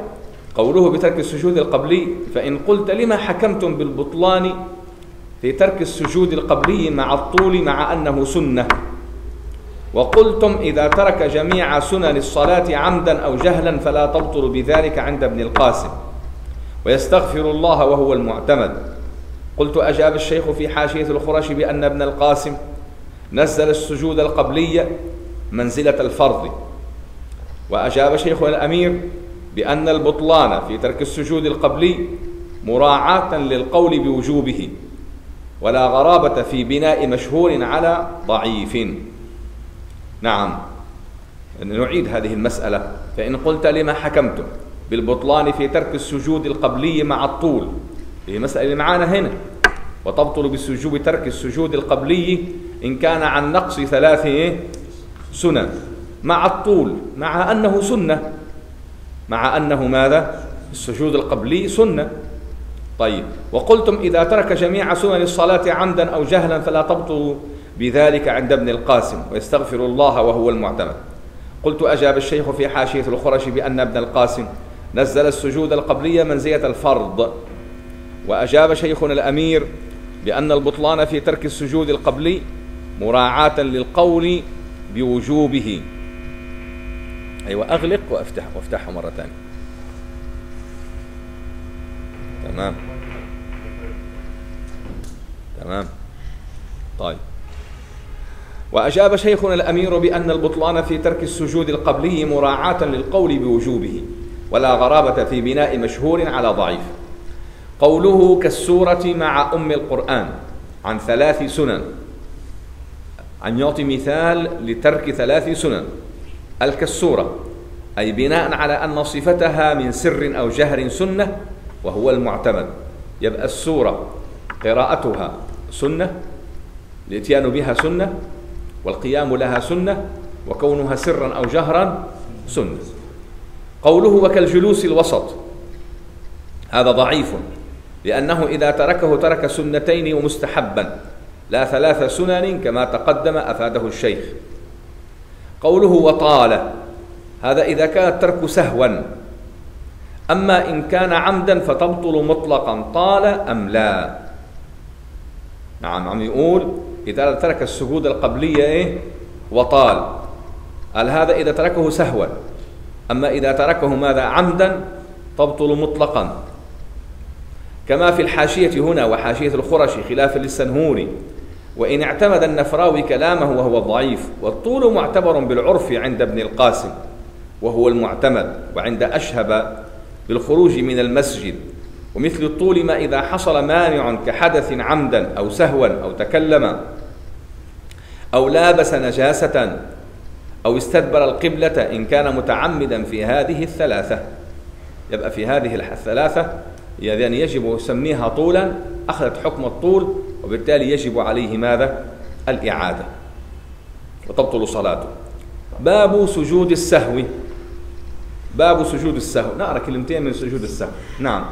قوله بترك السجود القبلي فإن قلت لما حكمتم بالبطلان في ترك السجود القبلي مع الطول مع أنه سنة. وقلتم إذا ترك جميع سنن الصلاة عمدا أو جهلا فلا تبطل بذلك عند ابن القاسم. ويستغفر الله وهو المعتمد. قلت أجاب الشيخ في حاشية الخرش بأن ابن القاسم نزل السجود القبلي منزلة الفرض. وأجاب شيخ الأمير بأن البطلان في ترك السجود القبلي مراعاة للقول بوجوبه ولا غرابة في بناء مشهور على ضعيف. نعم نعيد هذه المسألة فإن قلت لما حكمتم بالبطلان في ترك السجود القبلي مع الطول. هي مسألة معانا هنا. وتبطل بالسجود ترك السجود القبلي إن كان عن نقص ثلاث سنن. مع الطول. مع أنه سنة. مع أنه ماذا؟ السجود القبلي سنة. طيب. وقلتم إذا ترك جميع سنن الصلاة عمدا أو جهلا فلا تبطل بذلك عند ابن القاسم. ويستغفر الله وهو المعتمد. قلت أجاب الشيخ في حاشية الخرش بأن ابن القاسم نزل السجود القبلي منزلة الفرض. وأجاب شيخنا الأمير بأن البطلان في ترك السجود القبلي مراعاة للقول بوجوبه. أيوة أغلق وأفتح وأفتحه مرة ثانية. تمام. تمام. طيب. وأجاب شيخنا الأمير بأن البطلان في ترك السجود القبلي مراعاة للقول بوجوبه. ولا غرابة في بناء مشهور على ضعيف. قوله كالسورة مع أم القرآن عن ثلاث سنن. أن يعطي مثال لترك ثلاث سنن. الكالسورة أي بناء على أن صفتها من سر أو جهر سنة وهو المعتمد. يبقى السورة قراءتها سنة الاتيان بها سنة والقيام لها سنة وكونها سرا أو جهرا سنة. قوله وكالجلوس الوسط. هذا ضعيف لأنه إذا تركه ترك سنتين ومستحبا لا ثلاث سنن كما تقدم أفاده الشيخ. قوله وطال هذا إذا كان الترك سهوا. أما إن كان عمدا فتبطل مطلقا طال أم لا؟ نعم عم يقول إذا ترك السجود القبلية إيه؟ وطال. قال هذا إذا تركه سهوا. أما إذا تركه ماذا؟ عمدا تبطل مطلقا. كما في الحاشية هنا وحاشية الخرشي خلافا للسنهوري وإن اعتمد النفراوي كلامه وهو ضعيف والطول معتبر بالعرف عند ابن القاسم وهو المعتمد وعند أشهب بالخروج من المسجد. ومثل الطول ما إذا حصل مانع كحدث عمدا أو سهوا أو تكلم أو لابس نجاسة أو استدبر القبلة إن كان متعمدا في هذه الثلاثة. يبقى في هذه الثلاثة يعني يجب يسميها طولا أخذت حكم الطول وبالتالي يجب عليه ماذا؟ الإعادة. وتبطل صلاته. باب سجود السهو. باب سجود السهو. نقرأ كلمتين من سجود السهو. نعم.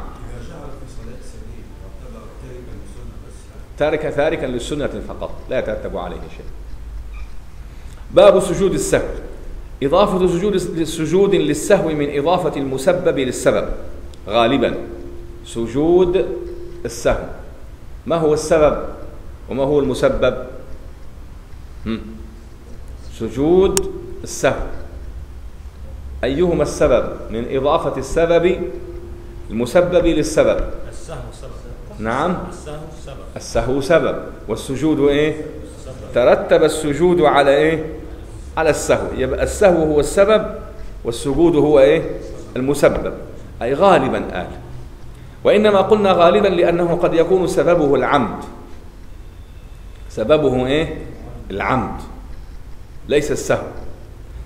تاركا تاركا للسنة فقط. لا يترتب عليه شيء. باب سجود السهو. إضافة سجود سجود للسهو من إضافة المسبب للسبب. غالبا سجود السهو. ما هو السبب وما هو المسبب. سجود السهو. أيهما السبب؟ من إضافة السبب المسبب للسبب. السهو سبب. نعم. السهو سبب. السهو سبب. والسجود إيه؟ ترتب السجود على إيه؟ على السهو. يبقى السهو هو السبب والسجود هو إيه؟ المسبب. أي غالبا آل. وإنما قلنا غالبا لأنه قد يكون سببه العمد. سببه إيه؟ العمد. ليس السهو.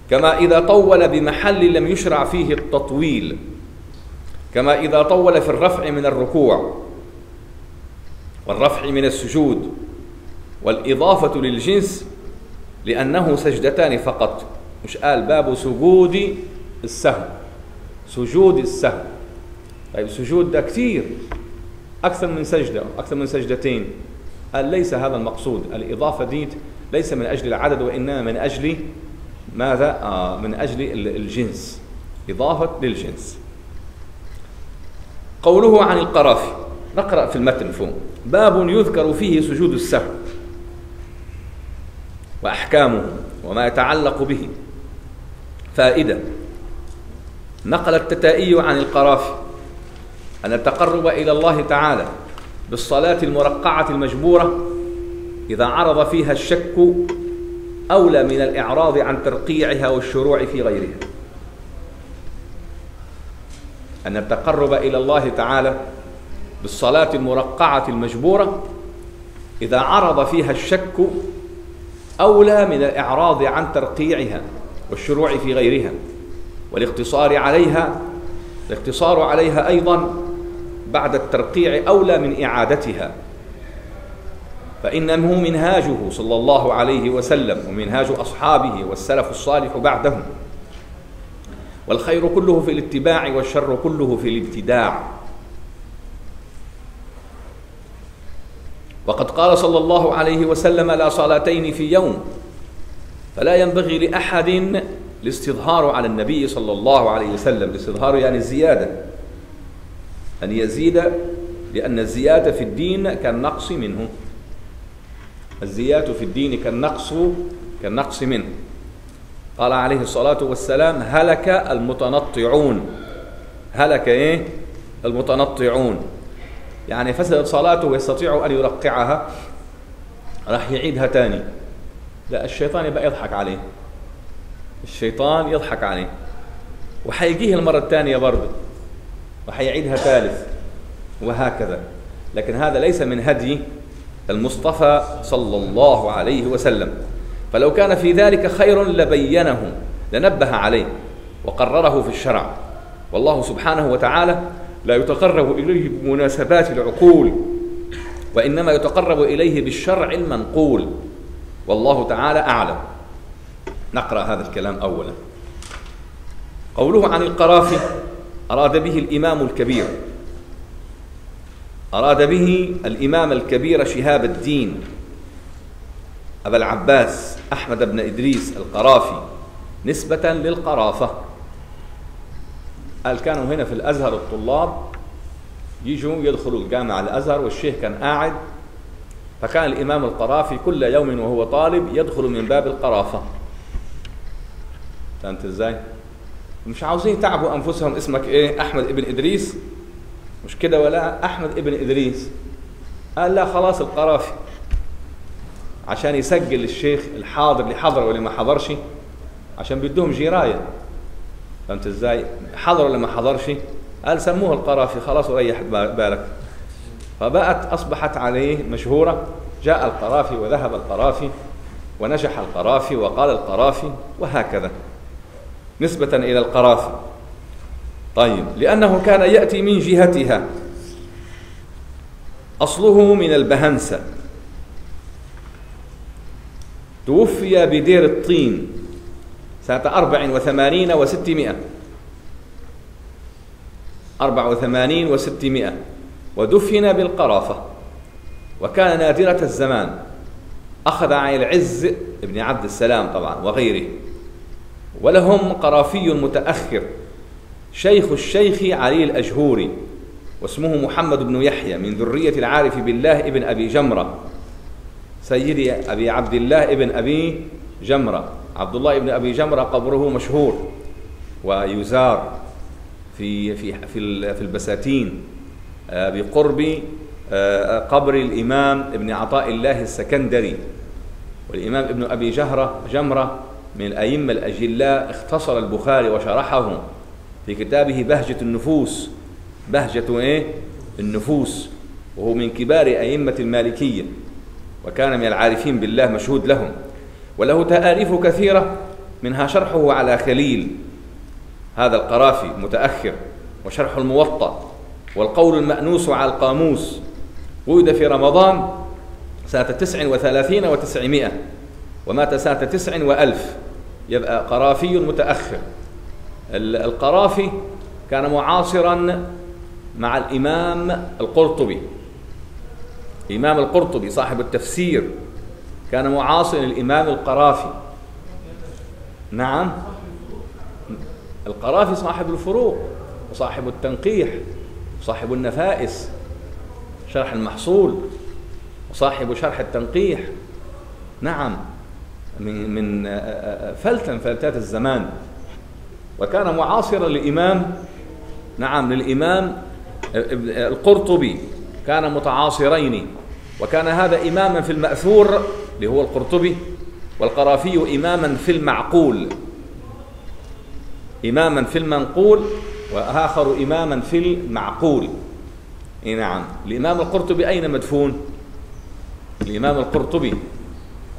كما إذا طول بمحل لم يشرع فيه التطويل. كما إذا طول في الرفع من الركوع. والرفع من السجود. والإضافة للجنس لأنه سجدتان فقط. مش قال باب سجود السهو سجود السهو طيب سجود ده كثير. أكثر من سجدة أكثر من سجدتين. قال ليس هذا المقصود. الإضافة دي ليس من أجل العدد وإنما من أجل ماذا؟ آه من أجل ال- الجنس. إضافة للجنس. قوله عن القرافي. نقرأ في المتن فوق. باب يذكر فيه سجود السهو وأحكامه وما يتعلق به. فائدة نقل التتائي عن القرافي أن التقرب إلى الله تعالى بالصلاة المرقعة المجبورة إذا عرض فيها الشك أولى من الإعراض عن ترقيعها والشروع في غيرها. أن التقرب إلى الله تعالى بالصلاة المرقعة المجبورة إذا عرض فيها الشك أولى من الإعراض عن ترقيعها والشروع في غيرها والاقتصار عليها الاقتصار عليها أيضا بعد الترقيع أولى من إعادتها. فإنه منهاجه صلى الله عليه وسلم ومنهاج أصحابه والسلف الصالح بعدهم. والخير كله في الاتباع والشر كله في الابتداع. وقد قال صلى الله عليه وسلم لا صلاتين في يوم. فلا ينبغي لأحد الاستظهار على النبي صلى الله عليه وسلم. الاستظهار يعني الزيادة. أن يزيد لأن الزيادة في الدين كالنقص منه. الزيادة في الدين كالنقص كالنقص منه. قال عليه الصلاة والسلام هلك المتنطعون. هلك إيه؟ المتنطعون. يعني فسدت صلاته ويستطيع أن يرقعها راح يعيدها تاني. لا الشيطان يبقى يضحك عليه. الشيطان يضحك عليه. وحيجيه المرة الثانية برضه. وحيعيدها ثالث. وهكذا. لكن هذا ليس من هدي المصطفى صلى الله عليه وسلم. فلو كان في ذلك خير لبينه لنبه عليه وقرره في الشرع. والله سبحانه وتعالى لا يتقرب إليه بمناسبات العقول وإنما يتقرب إليه بالشرع المنقول. والله تعالى أعلم. نقرأ هذا الكلام اولا. قوله عن القرافي أراد به الإمام الكبير. أراد به الإمام الكبير شهاب الدين. أبا العباس أحمد بن إدريس القرافي نسبة للقرافة. قال كانوا هنا في الأزهر الطلاب يجوا يدخلوا الجامع الأزهر والشيخ كان قاعد فكان الإمام القرافي كل يوم وهو طالب يدخل من باب القرافة. فهمت إزاي؟ مش عاوزين يتعبوا أنفسهم اسمك إيه؟ أحمد ابن إدريس؟ مش كده ولا؟ أحمد ابن إدريس. قال لا خلاص القرافي. عشان يسجل للشيخ الحاضر اللي حضر واللي ما حضرش عشان بدهم جراية. فهمت إزاي؟ حضر ولا ما حضرش؟ قال سموه القرافي خلاص وريح بالك. فبقت أصبحت عليه مشهورة جاء القرافي وذهب القرافي ونجح القرافي وقال القرافي وهكذا. نسبة إلى القرافي. طيب لأنه كان يأتي من جهتها. أصله من البهنسة. توفي بدير الطين. سنة أربع وثمانين وستمائة. أربع وثمانين وستمائة. ودفن بالقرافة. وكان نادرة الزمان. أخذ عن العز ابن عبد السلام طبعا وغيره. ولهم قرافي متأخر. شيخ الشيخ علي الأجهوري. واسمه محمد بن يحيى من ذرية العارف بالله ابن أبي جمرة. سيدي أبي عبد الله ابن أبي جمرة. عبد الله ابن أبي جمرة قبره مشهور ويزار في في في في البساتين بقرب قبر الإمام ابن عطاء الله السكندري. والإمام ابن أبي جهرة جمرة من الأئمة الأجلاء اختصر البخاري وشرحه في كتابه بهجة النفوس. بهجة إيه؟ النفوس. وهو من كبار أئمة المالكية. وكان من العارفين بالله مشهود لهم. وله تآليف كثيرة منها شرحه على خليل. هذا القرافي متأخر وشرح الموطأ والقول المأنوس على القاموس. ولد في رمضان سنة تسع وثلاثين وتسعمائة ومات سنة تسع وألف. يبقى قرافي متأخر. القرافي كان معاصرا مع الإمام القرطبي. الإمام القرطبي صاحب التفسير. كان معاصر للإمام القرافي. نعم. القرافي صاحب الفروق وصاحب التنقيح وصاحب النفائس شرح المحصول وصاحب شرح التنقيح. نعم. من من فلتا فلتات الزمان. وكان معاصرا للإمام نعم للإمام القرطبي. كان متعاصرين. وكان هذا إماما في المأثور اللي هو القرطبي والقرافي إماما في المعقول. إماما في المنقول وآخر إماما في المعقول. إيه نعم. الإمام القرطبي أين مدفون؟ الإمام القرطبي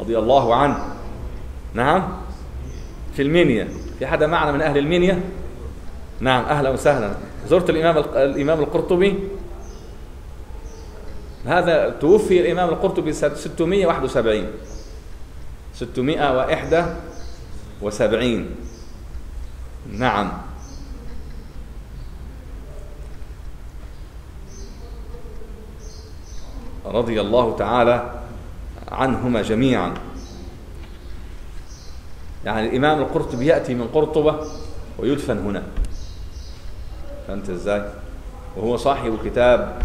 رضي الله عنه. نعم. في المنيا. في حدا معنا من أهل المنيا؟ نعم. أهلا وسهلا. زرت الإمام الإمام القرطبي؟ هذا توفي الإمام القرطبي سنة 671 671 نعم. رضي الله تعالى عنهما جميعا. يعني الإمام القرطبي يأتي من قرطبة ويدفن هنا. فهمت إزاي؟ وهو صاحب كتاب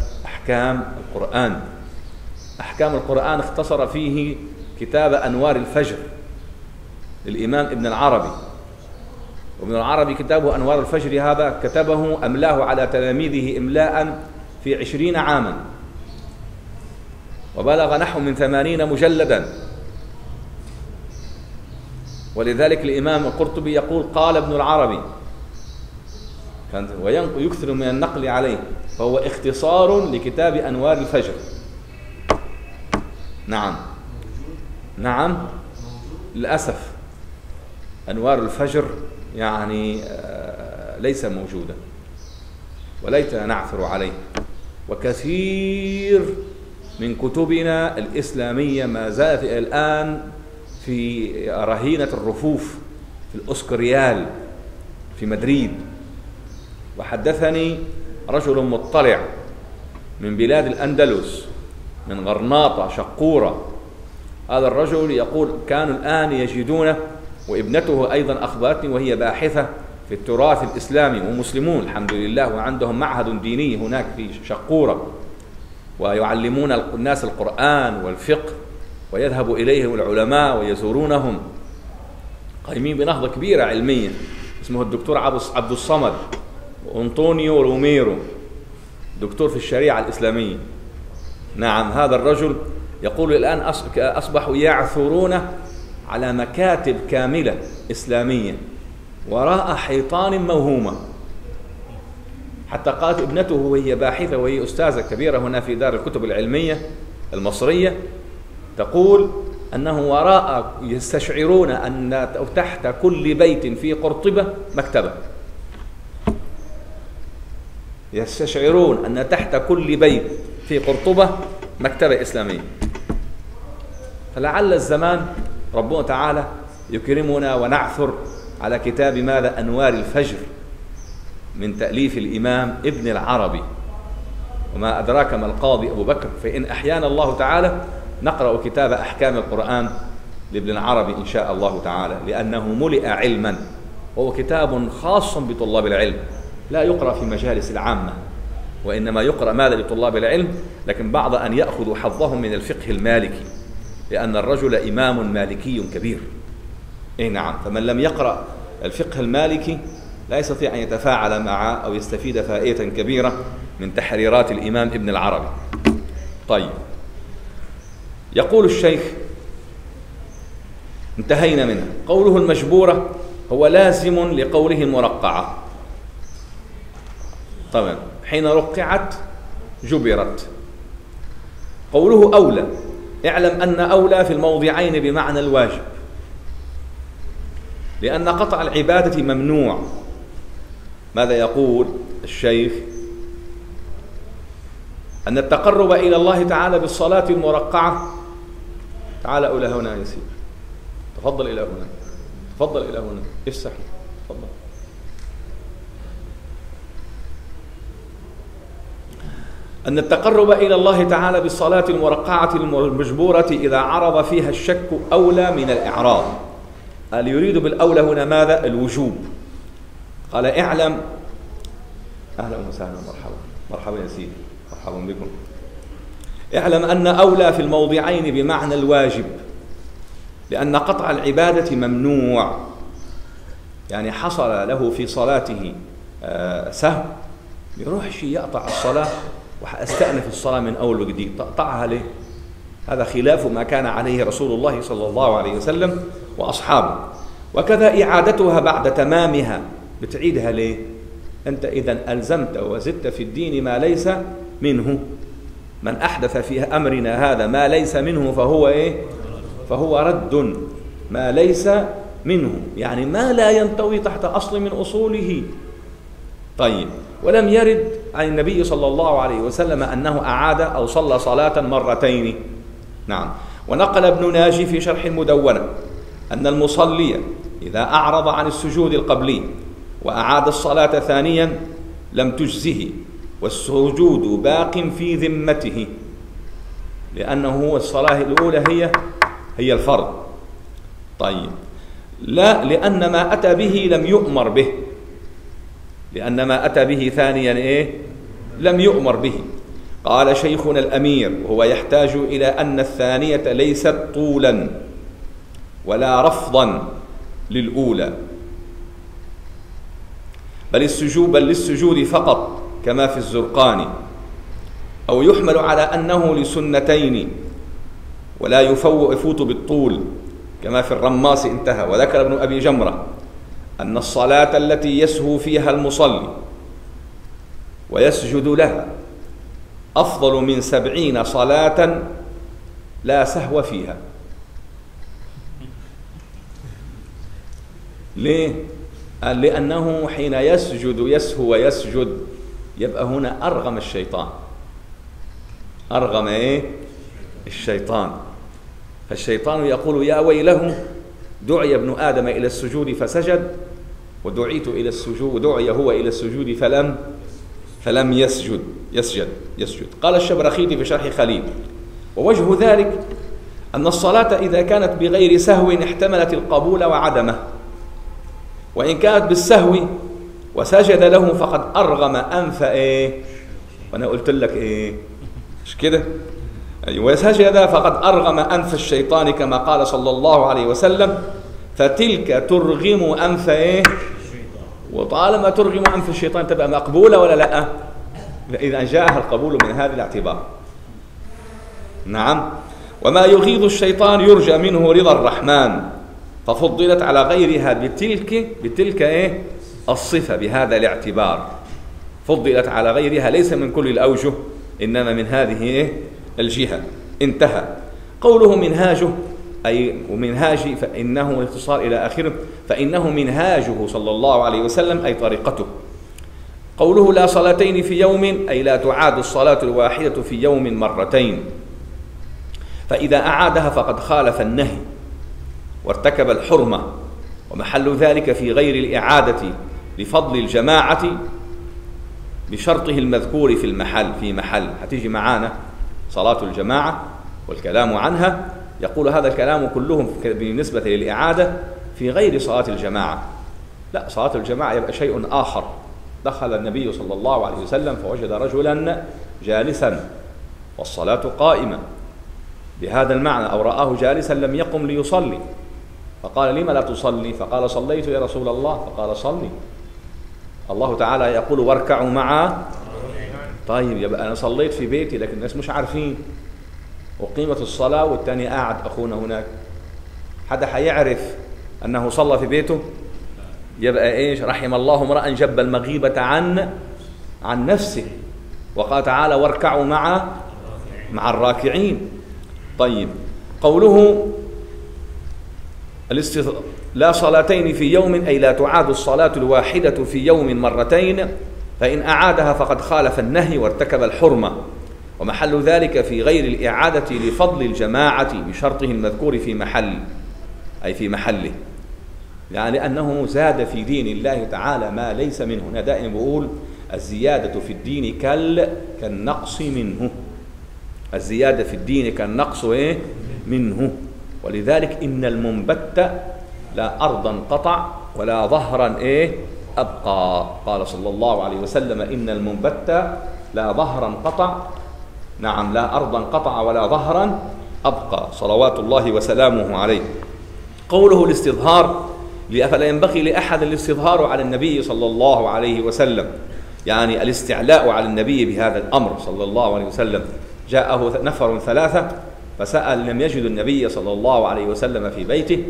أحكام القرآن. أحكام القرآن اختصر فيه كتاب أنوار الفجر للإمام ابن العربي. وابن العربي كتابه أنوار الفجر هذا كتبه أملاه على تلاميذه إملاء في عشرين عاما. وبلغ نحو من ثمانين مجلدا. ولذلك الإمام القرطبي يقول قال ابن العربي ويكثر من النقل عليه. فهو اختصار لكتاب أنوار الفجر. نعم. نعم. للأسف. أنوار الفجر يعني آه، ليس موجودا وليت نعثر عليه. وكثير من كتبنا الإسلامية ما زالت إلى الآن في رهينة الرفوف في الأسكريال في مدريد. وحدثني رجل مطلع من بلاد الأندلس من غرناطة شقورة. هذا الرجل يقول كانوا الآن يجدونه وابنته أيضا أخبرتني وهي باحثة في التراث الإسلامي ومسلمون. الحمد لله وعندهم معهد ديني هناك في شقورة. ويعلمون الناس القرآن والفقه ويذهب إليهم العلماء ويزورونهم. قايمين بنهضة كبيرة علمية اسمه الدكتور عبد الصمد. أنطونيو روميرو دكتور في الشريعة الإسلامية. نعم هذا الرجل يقول الآن أصبحوا يعثرون على مكاتب كاملة إسلامية وراء حيطان موهومة. حتى قالت ابنته وهي باحثة وهي أستاذة كبيرة هنا في دار الكتب العلمية المصرية تقول أنه وراء يستشعرون أن تحت كل بيت في قرطبة مكتبة. يستشعرون أن تحت كل بيت في قرطبة مكتبة إسلامية. فلعل الزمان ربنا تعالى يكرمنا ونعثر على كتاب ماذا؟ أنوار الفجر من تأليف الإمام ابن العربي. وما أدراك ما القاضي أبو بكر. فإن أحيانا الله تعالى نقرأ كتاب أحكام القرآن لابن العربي إن شاء الله تعالى لأنه ملئ علما. وهو كتاب خاص بطلاب العلم. لا يقرأ في مجالس العامة وإنما يقرأ ماذا لطلاب العلم؟ لكن بعض أن يأخذوا حظهم من الفقه المالكي لأن الرجل إمام مالكي كبير. إيه نعم فمن لم يقرأ الفقه المالكي لا يستطيع أن يتفاعل مع أو يستفيد فائدة كبيرة من تحريرات الإمام ابن العربي. طيب. يقول الشيخ انتهينا منه. قوله المجبورة هو لازم لقوله المرقعة. طبعا. حين رقعت جبرت. قوله أولى. اعلم أن أولى في الموضعين بمعنى الواجب. لأن قطع العبادة ممنوع. ماذا يقول الشيخ؟ أن التقرب إلى الله تعالى بالصلاة المرقعة. تعال إلى هنا يا سيدي. تفضل إلى هنا. تفضل إلى هنا. افتح تفضل أن التقرب إلى الله تعالى بالصلاة المرقعة المجبورة إذا عرض فيها الشك أولى من الإعراض. قال يريد بالأولى هنا ماذا؟ الوجوب. قال اعلم. أهلا وسهلا مرحبا. مرحبا يا سيدي. مرحبا بكم. اعلم أن أولى في الموضعين بمعنى الواجب لأن قطع العبادة ممنوع. يعني حصل له في صلاته آه، سهو يروحش يقطع الصلاة وأستأنف الصلاة من أول وجديد. تقطعها ليه؟ هذا خلاف ما كان عليه رسول الله صلى الله عليه وسلم وأصحابه. وكذا إعادتها بعد تمامها. بتعيدها ليه؟ أنت إذا ألزمت وزدت في الدين ما ليس منه. من أحدث في أمرنا هذا ما ليس منه فهو إيه؟ فهو رد. ما ليس منه. يعني ما لا ينطوي تحت أصل من أصوله. طيب. ولم يرد عن النبي صلى الله عليه وسلم أنه أعاد أو صلى صلاة مرتين. نعم. ونقل ابن ناجي في شرح المدونة أن المصلي إذا أعرض عن السجود القبلي وأعاد الصلاة ثانيا لم تجزه والسجود باق في ذمته لأنه هو الصلاة الأولى هي هي الفرض. طيب. لا لأن ما أتى به لم يؤمر به. لأن ما أتى به ثانيا إيه؟ لم يؤمر به. قال شيخنا الأمير وهو يحتاج إلى أن الثانية ليست طولا ولا رفضا للأولى. بل السجود بل للسجود فقط كما في الزرقاني أو يحمل على أنه لسنتين ولا يفو- يفوت بالطول كما في الرماس انتهى. وذكر ابن أبي جمرة أن الصلاة التي يسهو فيها المصلي ويسجد لها أفضل من سبعين صلاة لا سهو فيها ليه؟ قال لأنه حين يسجد يسهو ويسجد يبقى هنا أرغم الشيطان أرغم إيه؟ الشيطان فالشيطان يقول يا ويله دعي ابن آدم إلى السجود فسجد ودعيت إلى السجود ودعي هو إلى السجود فلم فلم يسجد يسجد يسجد. قال الشبرخيتي في شرح خليل. ووجه ذلك أن الصلاة إذا كانت بغير سهو احتملت القبول وعدمه. وإن كانت بالسهو وسجد له فقد أرغم أنف إيه؟ وأنا قلت لك إيه؟ مش كده؟ وسجد فقد أرغم أنف الشيطان كما قال صلى الله عليه وسلم. فتلك ترغم أنف إيه؟ وطالما ترغم أنف الشيطان تبقى مقبولة ولا لأ؟ إذا جاءها القبول من هذا الاعتبار. نعم. وما يغيظ الشيطان يرجى منه رضا الرحمن. ففضلت على غيرها بتلك بتلك إيه؟ الصفة بهذا الاعتبار. فضلت على غيرها ليس من كل الأوجه إنما من هذه إيه؟ الجهة. انتهى. قوله منهاجه أي ومنهاج فإنه اختصار إلى آخره فإنه منهاجه صلى الله عليه وسلم أي طريقته. قوله لا صلاتين في يوم أي لا تعاد الصلاة الواحدة في يوم مرتين. فإذا أعادها فقد خالف النهي وارتكب الحرمة ومحل ذلك في غير الإعادة لفضل الجماعة بشرطه المذكور في المحل في محل. هتيجي معانا صلاة الجماعة والكلام عنها يقول هذا الكلام كلهم بالنسبة للإعادة في غير صلاة الجماعة. لا صلاة الجماعة يبقى شيء آخر. دخل النبي صلى الله عليه وسلم فوجد رجلا جالسا والصلاة قائمة. بهذا المعنى أو رآه جالسا لم يقم ليصلي. فقال لم لا تصلي؟ فقال صليت يا رسول الله. فقال صلي. الله تعالى يقول واركعوا معا. طيب يبقى أنا صليت في بيتي لكن الناس مش عارفين. وقيمة الصلاة والتاني قاعد أخونا هناك. حدا حيعرف أنه صلى في بيته؟ يبقى إيش؟ رحم الله امرأ جب المغيبة عن عن نفسه. وقال تعالى واركعوا مع مع الراكعين. طيب قوله. لا صلاتين في يوم أي لا تعاد الصلاة الواحدة في يوم مرتين فإن أعادها فقد خالف النهي وارتكب الحرمة. ومحل ذلك في غير الإعادة لفضل الجماعة بشرطه المذكور في محل أي في محله. يعني أنه زاد في دين الله تعالى ما ليس منه. أنا دائما بقول الزيادة في الدين كال كالنقص منه. الزيادة في الدين كالنقص إيه؟ منه. ولذلك إن المنبت لا أرضا قطع ولا ظهرا إيه؟ أبقى. قال صلى الله عليه وسلم إن المنبت لا ظهرا قطع نعم لا أرضا قطع ولا ظهرا أبقى. صلوات الله وسلامه عليه. قوله الاستظهار فلا ينبغي لأحد الاستظهار على النبي صلى الله عليه وسلم. يعني الاستعلاء على النبي بهذا الأمر صلى الله عليه وسلم. جاءه نفر ثلاثة فسأل لم يجد النبي صلى الله عليه وسلم في بيته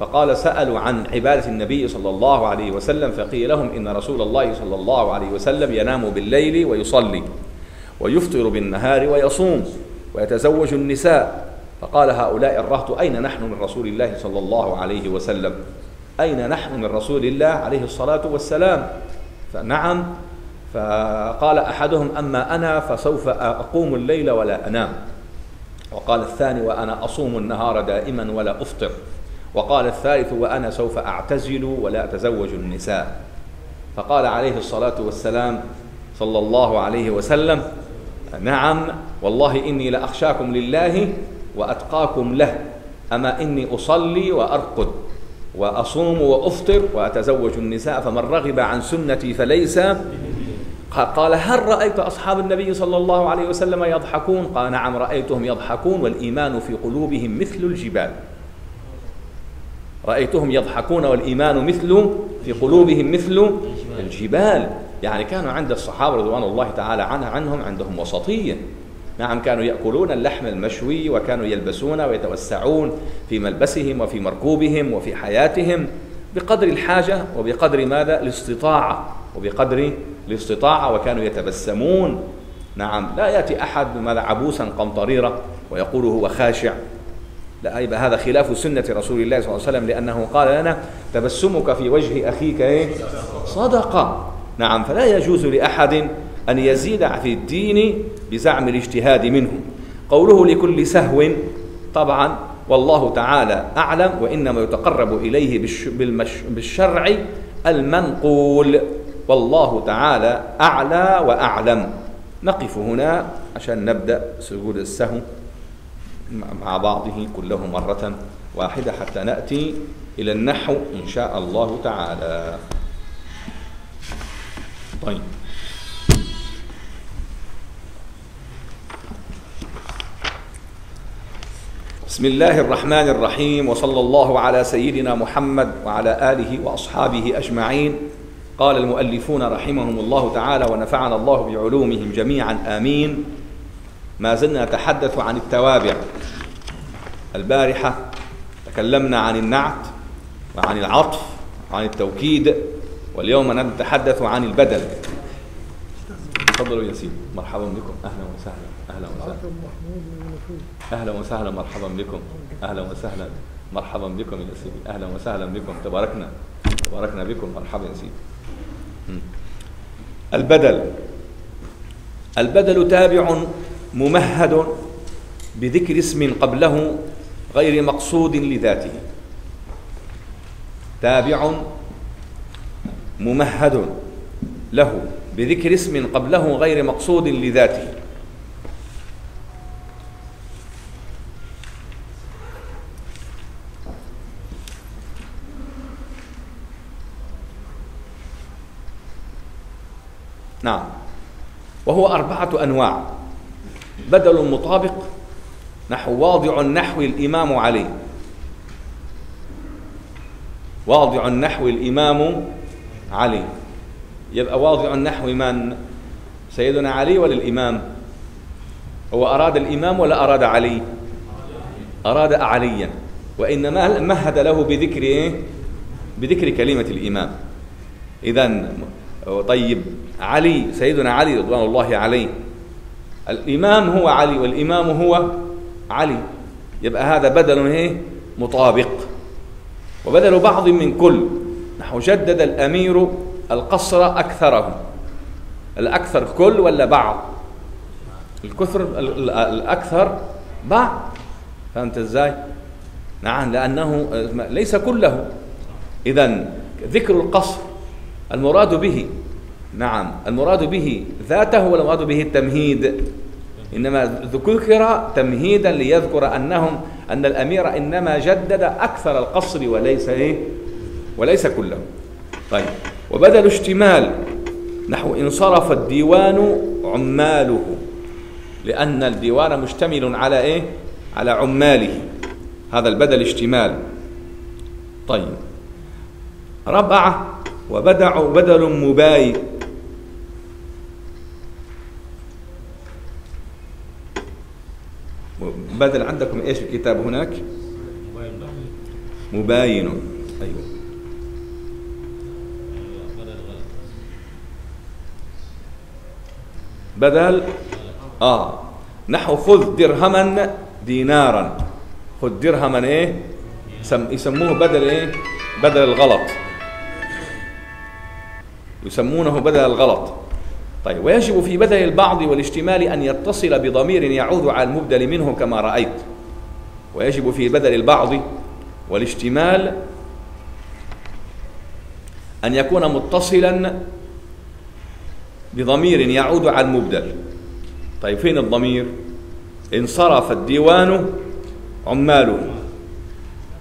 فقال سألوا عن عبادة النبي صلى الله عليه وسلم فقيل لهم إن رسول الله صلى الله عليه وسلم ينام بالليل ويصلي. ويفطر بالنهار ويصوم ويتزوج النساء. فقال هؤلاء الرهط أين نحن من رسول الله صلى الله عليه وسلم؟ أين نحن من رسول الله عليه الصلاة والسلام؟ فنعم. فقال أحدهم أما أنا فسوف أقوم الليل ولا أنام. وقال الثاني وأنا أصوم النهار دائما ولا أفطر. وقال الثالث وأنا سوف أعتزل ولا أتزوج النساء. فقال عليه الصلاة والسلام صلى الله عليه وسلم نعم والله إني لأخشاكم لله وأتقاكم له أما إني أصلي وأرقد وأصوم وأفطر وأتزوج النساء فمن رغب عن سنتي فليس. قال هل رأيت أصحاب النبي صلى الله عليه وسلم يضحكون؟ قال نعم رأيتهم يضحكون والإيمان في قلوبهم مثل الجبال. رأيتهم يضحكون والإيمان مثل في قلوبهم مثل الجبال. يعني كانوا عند الصحابة رضوان الله تعالى عنها عنهم عندهم وسطية نعم كانوا يأكلون اللحم المشوي وكانوا يلبسون ويتوسعون في ملبسهم وفي مركوبهم وفي حياتهم بقدر الحاجة وبقدر ماذا؟ الاستطاعة. وبقدر الاستطاعة وكانوا يتبسمون. نعم لا يأتي أحد ماذا عبوسا قمطريرا ويقول هو خاشع. لا يبقى هذا خلاف سنة رسول الله صلى الله عليه وسلم لأنه قال لنا تبسمك في وجه أخيك إيه؟ صدقة. نعم فلا يجوز لأحد أن يزيد في الدين بزعم الاجتهاد منه قوله لكل سهو طبعا والله تعالى أعلم وإنما يتقرب إليه بالشرع المنقول. والله تعالى أعلى وأعلم. نقف هنا عشان نبدأ سجود السهو مع بعضه كله مرة واحدة حتى نأتي إلى النحو إن شاء الله تعالى. طيب. بسم الله الرحمن الرحيم وصلى الله على سيدنا محمد وعلى آله وأصحابه أجمعين. قال المؤلفون رحمهم الله تعالى ونفعنا الله بعلومهم جميعا آمين. ما زلنا نتحدث عن التوابع البارحة تكلمنا عن النعت وعن العطف وعن التوكيد واليوم نتحدث عن البدل. تفضلوا يا سيدي. مرحبا بكم. أهلا وسهلا. أهلا وسهلا. أهلا وسهلا. مرحبا بكم. أهلا وسهلا. مرحبا بكم يا سيدي. أهلا وسهلا بكم. تباركنا. تباركنا بكم. مرحبا يا سيدي. البدل. البدل تابع ممهد بذكر اسم قبله غير مقصود لذاته. تابع ممهد له بذكر اسم قبله غير مقصود لذاته. نعم. وهو أربعة أنواع. بدل مطابق نحو واضع النحو الإمام عليه. واضع النحو الإمام علي. يبقى واضع النحو من سيدنا علي ولا الإمام؟ هو أراد الإمام ولا أراد علي؟ أراد عليا. وإنما مهد له بذكر إيه؟ بذكر كلمة الإمام. إذا طيب علي سيدنا علي رضوان الله عليه. الإمام هو علي والإمام هو علي. يبقى هذا بدل إيه؟ مطابق. وبدل بعض من كل. نحو جدد الأمير القصر أكثره الأكثر كل ولا بعض الكثر ال- ال- الأكثر بعض فهمت إزاي؟ نعم لأنه ليس كله. إذا ذكر القصر المراد به نعم المراد به ذاته ولا المراد به التمهيد؟ إنما ذكر تمهيدا ليذكر أنهم أن الأمير إنما جدد أكثر القصر وليس إيه؟ وليس كله. طيب. وبدل اشتمال نحو انصرف الديوان عماله لأن الديوان مشتمل على إيه؟ على عماله. هذا البدل اشتمال. طيب. ربعة وبدع بدل مباين بدل عندكم إيش الكتاب هناك؟ مباين. أيوه بدل غلط بدل آه نحو خذ درهما دينارا. خذ درهما يسم- يسموه بدل إيه؟ بدل الغلط. يسمونه بدل الغلط. طيب ويجب في بدل البعض والاشتمال أن يتصل بضمير يعود على المبدل منه كما رأيت. ويجب في بدل البعض والاشتمال أن يكون متصلا بضمير يعود على المبدل طيب فين الضمير؟ انصرف الديوان عماله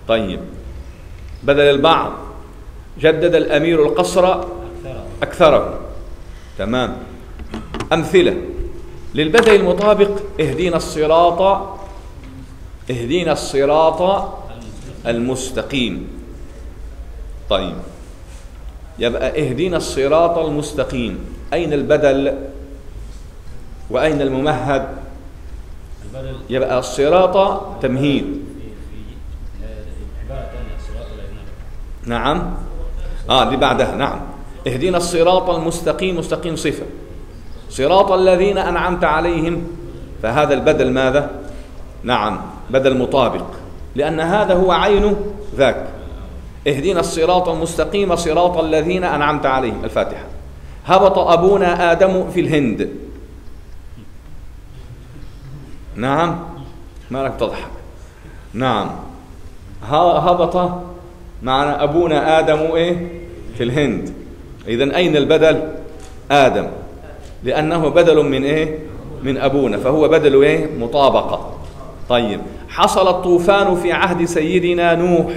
طيب بدل البعض جدد الأمير القصر أكثر أكثره تمام. أمثلة. للبدل المطابق اهدينا الصراط اهدينا الصراط المستقيم. طيب يبقى اهدينا الصراط المستقيم. أين البدل وأين الممهد؟ البدل يبقى الصراط تمهيد. آه، نعم. آه اللي بعدها. نعم. اهدنا الصراط المستقيم مستقيم صفة. صراط الذين أنعمت عليهم. فهذا البدل ماذا؟ نعم. بدل مطابق. لأن هذا هو عين ذاك. اهدنا الصراط المستقيم صراط الذين أنعمت عليهم. الفاتحة. هبط أبونا آدم في الهند. نعم؟ ما لك تضحك. نعم. هبط معنا أبونا آدم إيه؟ في الهند. إذا أين البدل؟ آدم. لأنه بدل من إيه؟ من أبونا. فهو بدل إيه؟ مطابقة. طيب. حصل الطوفان في عهد سيدنا نوح.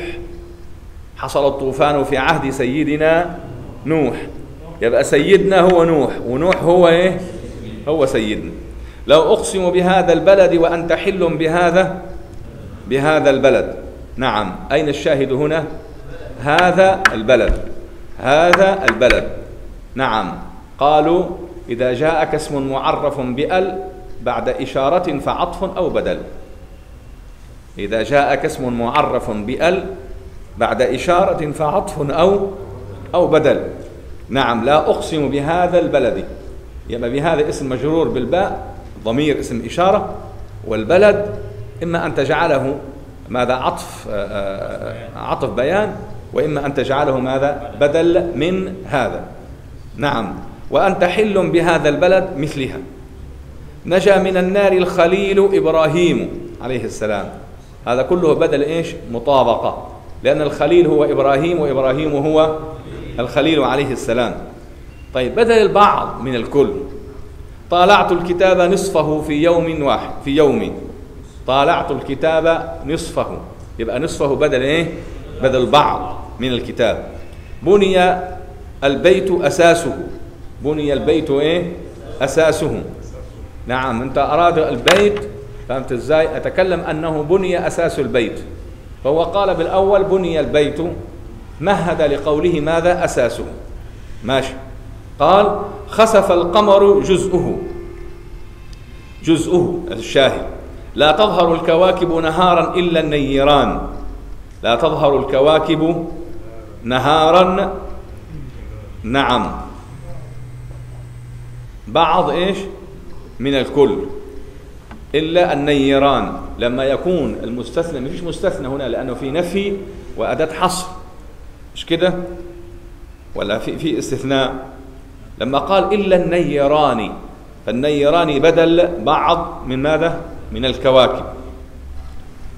حصل الطوفان في عهد سيدنا نوح. يبقى سيدنا هو نوح ونوح هو إيه؟ هو سيدنا. لو أقسم بهذا البلد وأنت حل بهذا بهذا البلد. نعم. أين الشاهد هنا؟ هذا البلد. هذا البلد. نعم. قالوا إذا جاءك اسم معرف بأل بعد إشارة فعطف أو بدل. إذا جاءك اسم معرف بأل بعد إشارة فعطف أو أو بدل. نعم لا أقسم بهذا البلد. يبقى بهذا اسم مجرور بالباء ضمير اسم إشارة والبلد إما أن تجعله ماذا عطف آه، آه، عطف بيان وإما أن تجعله ماذا بدل من هذا. نعم وأنت حل بهذا البلد مثلها. نجا من النار الخليل إبراهيم عليه السلام. هذا كله بدل إيش؟ مطابقة. لأن الخليل هو إبراهيم وإبراهيم هو الخليل عليه السلام. طيب بدل البعض من الكل. طالعت الكتاب نصفه في يوم واحد في يوم. طالعت الكتاب نصفه. يبقى نصفه بدل إيه؟ بدل بعض من الكتاب. بني البيت أساسه. بني البيت إيه؟ أساسه. نعم أنت أراد البيت فهمت إزاي؟ أتكلم أنه بني أساس البيت. فهو قال بالأول بني البيت. مهد لقوله ماذا أساسه؟ ماشي. قال خسف القمر جزءه جزءه الشاهد. لا تظهر الكواكب نهارا إلا النيران. لا تظهر الكواكب نهارا. نعم. بعض إيش؟ من الكل. إلا النيران. لما يكون المستثنى ما فيش مستثنى هنا لأنه في نفي وأداة حصر. مش كده؟ ولا في في استثناء. لما قال إلا النيران فالنيران بدل بعض من ماذا؟ من الكواكب.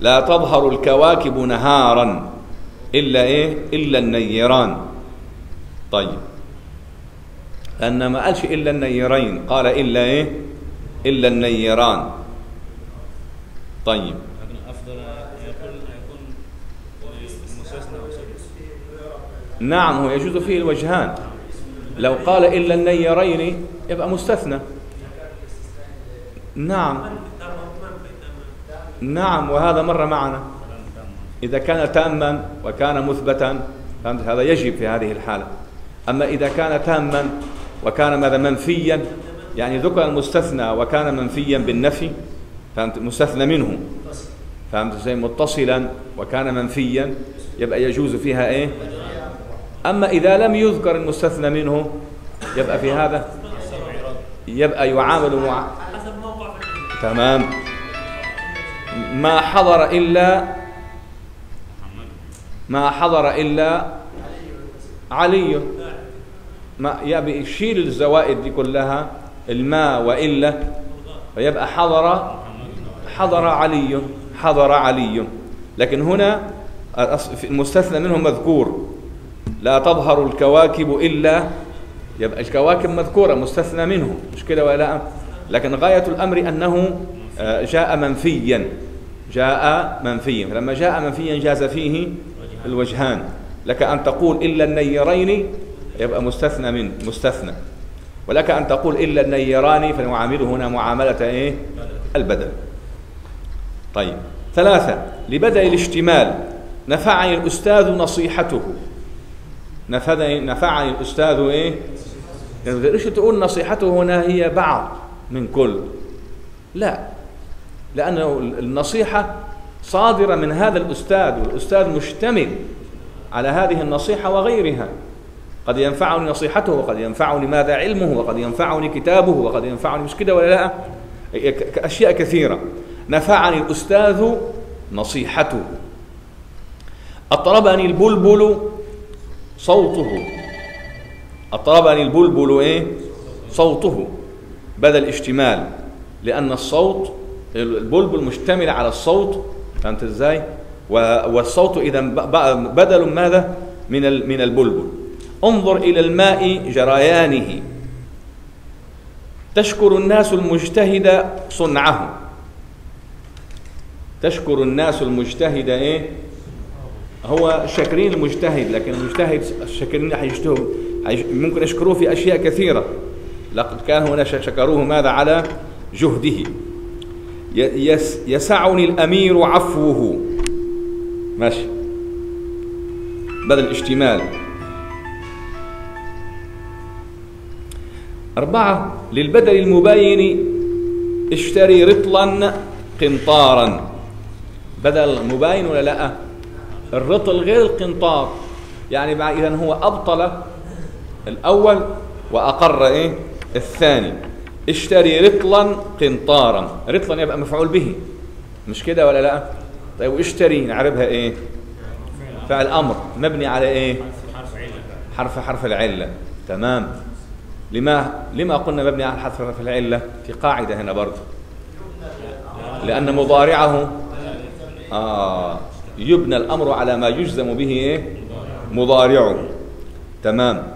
لا تظهر الكواكب نهارا إلا إيه؟ إلا النيران. طيب. لأن ما قالش إلا النيرين قال إلا إيه؟ إلا النيران. طيب لكن أفضل يكون يكون مستثنى أو سبب نعم هو يجوز فيه الوجهان. لو قال إلا النيرين يبقى مستثنى. نعم. نعم وهذا مر معنا. إذا كان تاما وكان مثبتا فهمت؟ هذا يجب في هذه الحالة. أما إذا كان تاما وكان ماذا؟ منفيا يعني ذكر المستثنى وكان منفيا بالنفي فهمت؟ مستثنى منه. فهمت؟ زي متصلا وكان منفيا يبقى يجوز فيها إيه؟ أما إذا لم يذكر المستثنى منه يبقى في هذا؟ يبقى يعامل مع. تمام. ما حضر الا ما حضر إلا علي. ما يبقى يشيل الزوائد دي كلها الماء وإلا فيبقى حضر حضر علي حضر علي. لكن هنا المستثنى منه مذكور. لا تظهر الكواكب إلا يبقى الكواكب مذكورة مستثنى منه مش كده ولا؟ لا لكن غاية الأمر أنه آه، جاء منفيا جاء منفيا فلما جاء منفيا جاز فيه الوجهان. لك أن تقول إلا النيرين يبقى مستثنى من مستثنى. ولك أن تقول إلا النيراني فنعامله هنا معاملة إيه؟ البدل طيب ثلاثة لبدل الاشتمال نفعني الأستاذ نصيحته. نفعني نفعني الأستاذ إيه؟ يعني ليش تقول نصيحته هنا هي بعض من كل؟ لا. لأنه النصيحة صادرة من هذا الأستاذ والأستاذ مشتمل على هذه النصيحة وغيرها. قد ينفعني نصيحته وقد ينفعني ماذا علمه وقد ينفعني كتابه وقد ينفعني مش كده ولا لا؟ أشياء كثيرة. نفعني الأستاذ نصيحته. أطربني البلبل صوته. أطربني البلبل إيه؟ صوته بدل اشتمال لأن الصوت البلبل مشتمل على الصوت فهمت إزاي؟ والصوت إذا بدل ماذا؟ من من البلبل. انظر إلى الماء جريانه. تشكر الناس المجتهد صنعه. تشكر الناس المجتهد إيه؟ هو شاكرين المجتهد لكن المجتهد الشاكرين حيجتهد ممكن يشكروه في أشياء كثيرة. لقد كان هنا شكروه ماذا؟ على جهده. يسعني الأمير عفوه. ماشي. بدل اشتمال أربعة. للبدل المباين اشتري رطلا قنطارا. بدل مباين ولا لا؟ الرطل غير القنطار. يعني إذا هو أبطل الأول وأقر إيه؟ الثاني. اشتري رطلا قنطارا. رطلا يبقى مفعول به. مش كده ولا لأ؟ طيب واشتري نعربها إيه؟ فعل أمر. مبني على إيه؟ حرف حرف العلة. تمام. لما لما قلنا مبني على حرف حرف العلة؟ في قاعدة هنا برضه. لأن مضارعه آه. يبنى الأمر على ما يجزم به مضارعه. تمام.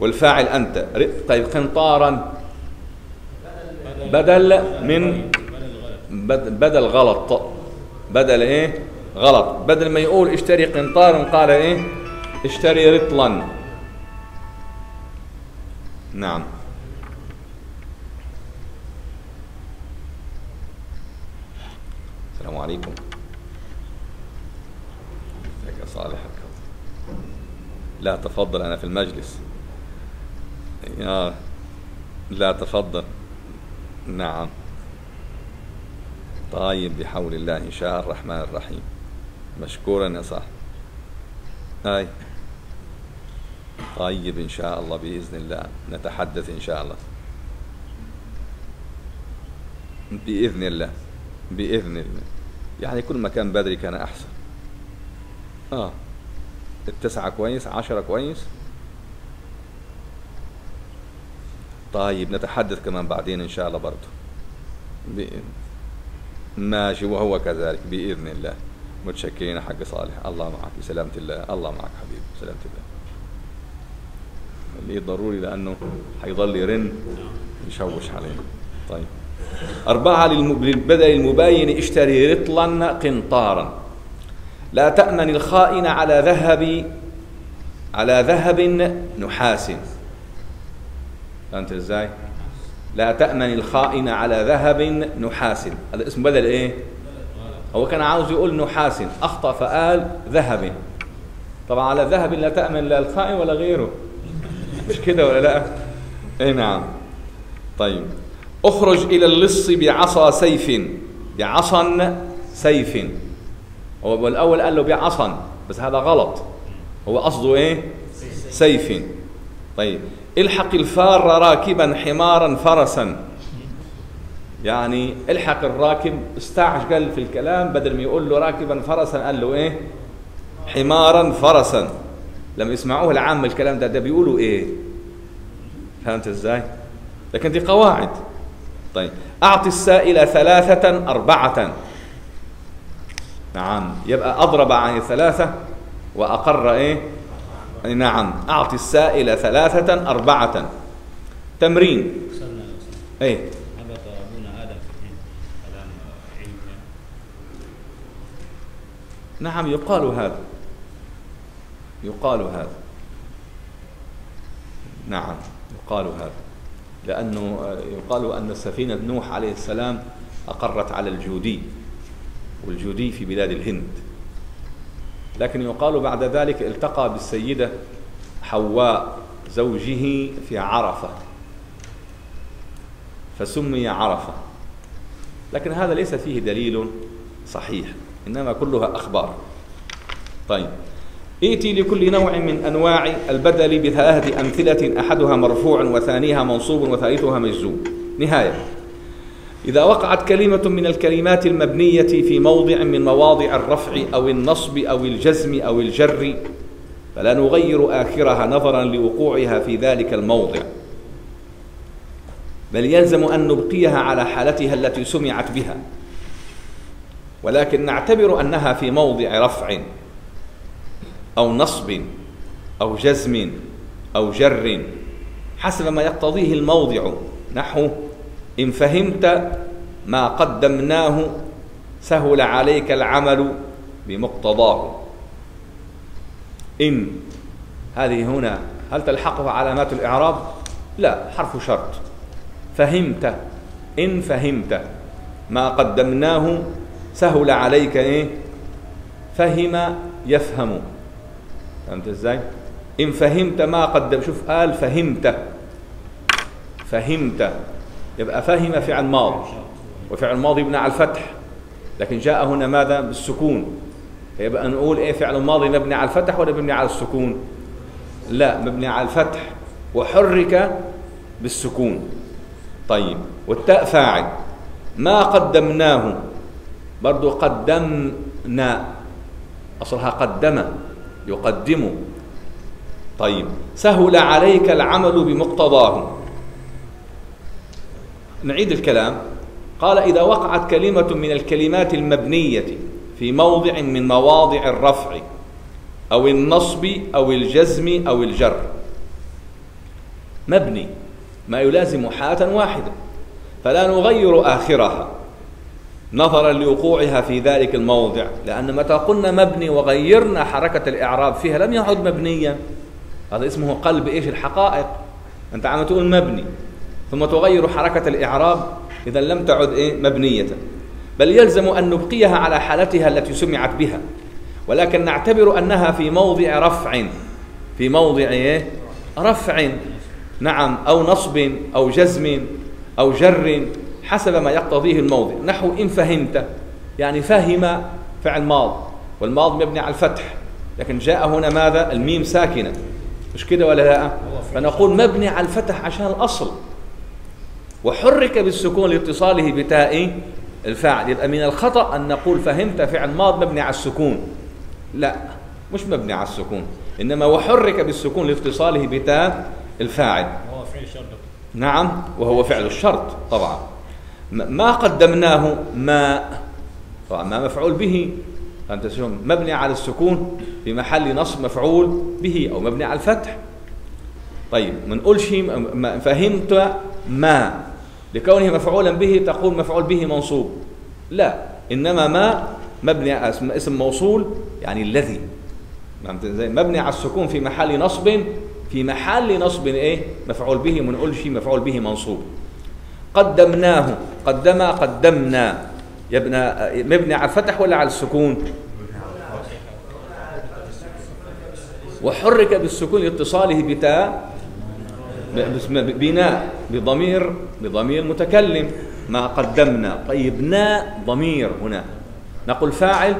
والفاعل أنت. طيب قنطارا. بدل من بد- بدل غلط. بدل إيه؟ غلط. بدل ما يقول اشتري قنطارا قال إيه؟ اشتري رطلا. نعم. السلام عليكم. صالح لا تفضل أنا في المجلس. يا لا تفضل. نعم. طيب بحول الله إن شاء الرحمن الرحيم. مشكورا يا صاحبي. هاي. طيب إن شاء الله بإذن الله. نتحدث إن شاء الله. بإذن الله. بإذن الله. يعني كل ما كان بدري كان أحسن. آه. التسعة كويس عشرة كويس. طيب نتحدث كمان بعدين إن شاء الله برضه. بإذن ماشي وهو كذلك بإذن الله. متشكرين حق صالح. الله معك بسلامة الله. الله معك حبيبي بسلامة الله. اللي ضروري لأنه حيضل يرن يشوش علينا طيب. أربعة للبدل المباين اشتري رطلا قنطارا. لا تأمن الخائن على ذهب على ذهب نحاس. فهمت إزاي؟ لا تأمن الخائن على ذهب نحاس. هذا اسم بدل إيه؟ هو كان عاوز يقول نحاس. أخطأ فقال ذهب. طبعا على ذهب لا تأمن لا الخائن ولا غيره. مش كده ولا لأ؟ اي نعم. طيب. أخرج إلى اللص بعصا سيف. بعصا سيف. هو الأول قال له بعصا بس هذا غلط. هو قصده إيه؟ سيف. طيب. الحق الفار راكبا حمارا فرسا. يعني الحق الراكب استعجل في الكلام بدل ما يقول له راكبا فرسا قال له إيه؟ حمارا فرسا. لما يسمعوه العام الكلام ده ده بيقولوا إيه؟ فهمت إزاي؟ لكن دي قواعد. طيب. أعطي السائل ثلاثة أربعة. نعم. يبقى أضرب عن الثلاثة وأقر إيه؟ نعم. أعطي السائل ثلاثة أربعة. تمرين. علم نعم يقال هذا. يقال هذا. نعم يقال هذا. لأنه يقال أن سفينة نوح عليه السلام أقرت على الجودي. والجودي في بلاد الهند. لكن يقال بعد ذلك التقى بالسيدة حواء زوجه في عرفة فسمي عرفة. لكن هذا ليس فيه دليل صحيح إنما كلها أخبار. طيب. ائتي لكل نوع من أنواع البدل بثلاثة أمثلة أحدها مرفوع وثانيها منصوب وثالثها مجزوم. نهاية. إذا وقعت كلمة من الكلمات المبنية في موضع من مواضع الرفع أو النصب أو الجزم أو الجر فلا نغير آخرها نظرا لوقوعها في ذلك الموضع. بل يلزم أن نبقيها على حالتها التي سمعت بها. ولكن نعتبر أنها في موضع رفع أو نصب أو جزم أو جر حسب ما يقتضيه الموضع نحو إن فهمت ما قدمناه سهل عليك العمل بمقتضاه إن هذه هنا هل تلحقها علامات الإعراب؟ لا حرف شرط فهمت إن فهمت ما قدمناه سهل عليك إيه؟ فهم يفهم فهمت إزاي؟ إن فهمت ما قدم شوف قال فهمت فهمت يبقى فهم فعل ماض وفعل ماضي يبنى على الفتح. لكن جاء هنا ماذا؟ بالسكون. يبقى نقول إيه فعل ماضي مبني على الفتح ولا مبني على السكون؟ لا مبني على الفتح. وحرك بالسكون. طيب والتاء فاعل. ما قدمناه؟ برضو قدمنا. أصلها قدم يقدم. طيب سهل عليك العمل بمقتضاه. نعيد الكلام. قال إذا وقعت كلمة من الكلمات المبنية في موضع من مواضع الرفع أو النصب أو الجزم أو الجر مبني ما يلازم حالة واحدة فلا نغير آخرها نظرا لوقوعها في ذلك الموضع لأن متى قلنا مبني وغيرنا حركة الإعراب فيها لم يعد مبنيا. هذا اسمه قلب إيش؟ الحقائق. أنت عم تقول مبني. ثم تغير حركة الإعراب إذا لم تعد إيه؟ مبنية. بل يلزم أن نبقيها على حالتها التي سمعت بها. ولكن نعتبر أنها في موضع رفع في موضع إيه؟ رفع. نعم أو نصب أو جزم أو جر حسب ما يقتضيه الموضع. نحو إن فهمت يعني فهم فعل ماض. والماض مبني على الفتح. لكن جاء هنا ماذا؟ الميم ساكنة. مش كده ولا لا؟ فنقول مبني على الفتح عشان الأصل. وحرك بالسكون لاتصاله بتاء الفاعل. يبقى من الخطأ أن نقول فهمت فعل ماض مبني على السكون. لا مش مبني على السكون. إنما وحرك بالسكون لاتصاله بتاء الفاعل. هو فعل شرط. نعم وهو فعل الشرط طبعا. ما قدمناه ما طبعا ما مفعول به. أنت شو مبني على السكون في محل نصب مفعول به أو مبني على الفتح. طيب ما نقولش فهمت ما. لكونه مفعولا به تقول مفعول به منصوب. لا إنما ما مبني اسم, موصول يعني الذي. مبني على السكون في محل نصب في محل نصب إيه؟ مفعول به ما نقولش مفعول به منصوب. قدمناه. قدم قدمنا. يبنى مبني على الفتح ولا على السكون؟ وحرك بالسكون لاتصاله بتاء بناء بضمير بضمير متكلم. ما قدمنا. طيب ناء ضمير هنا. نقول فاعل.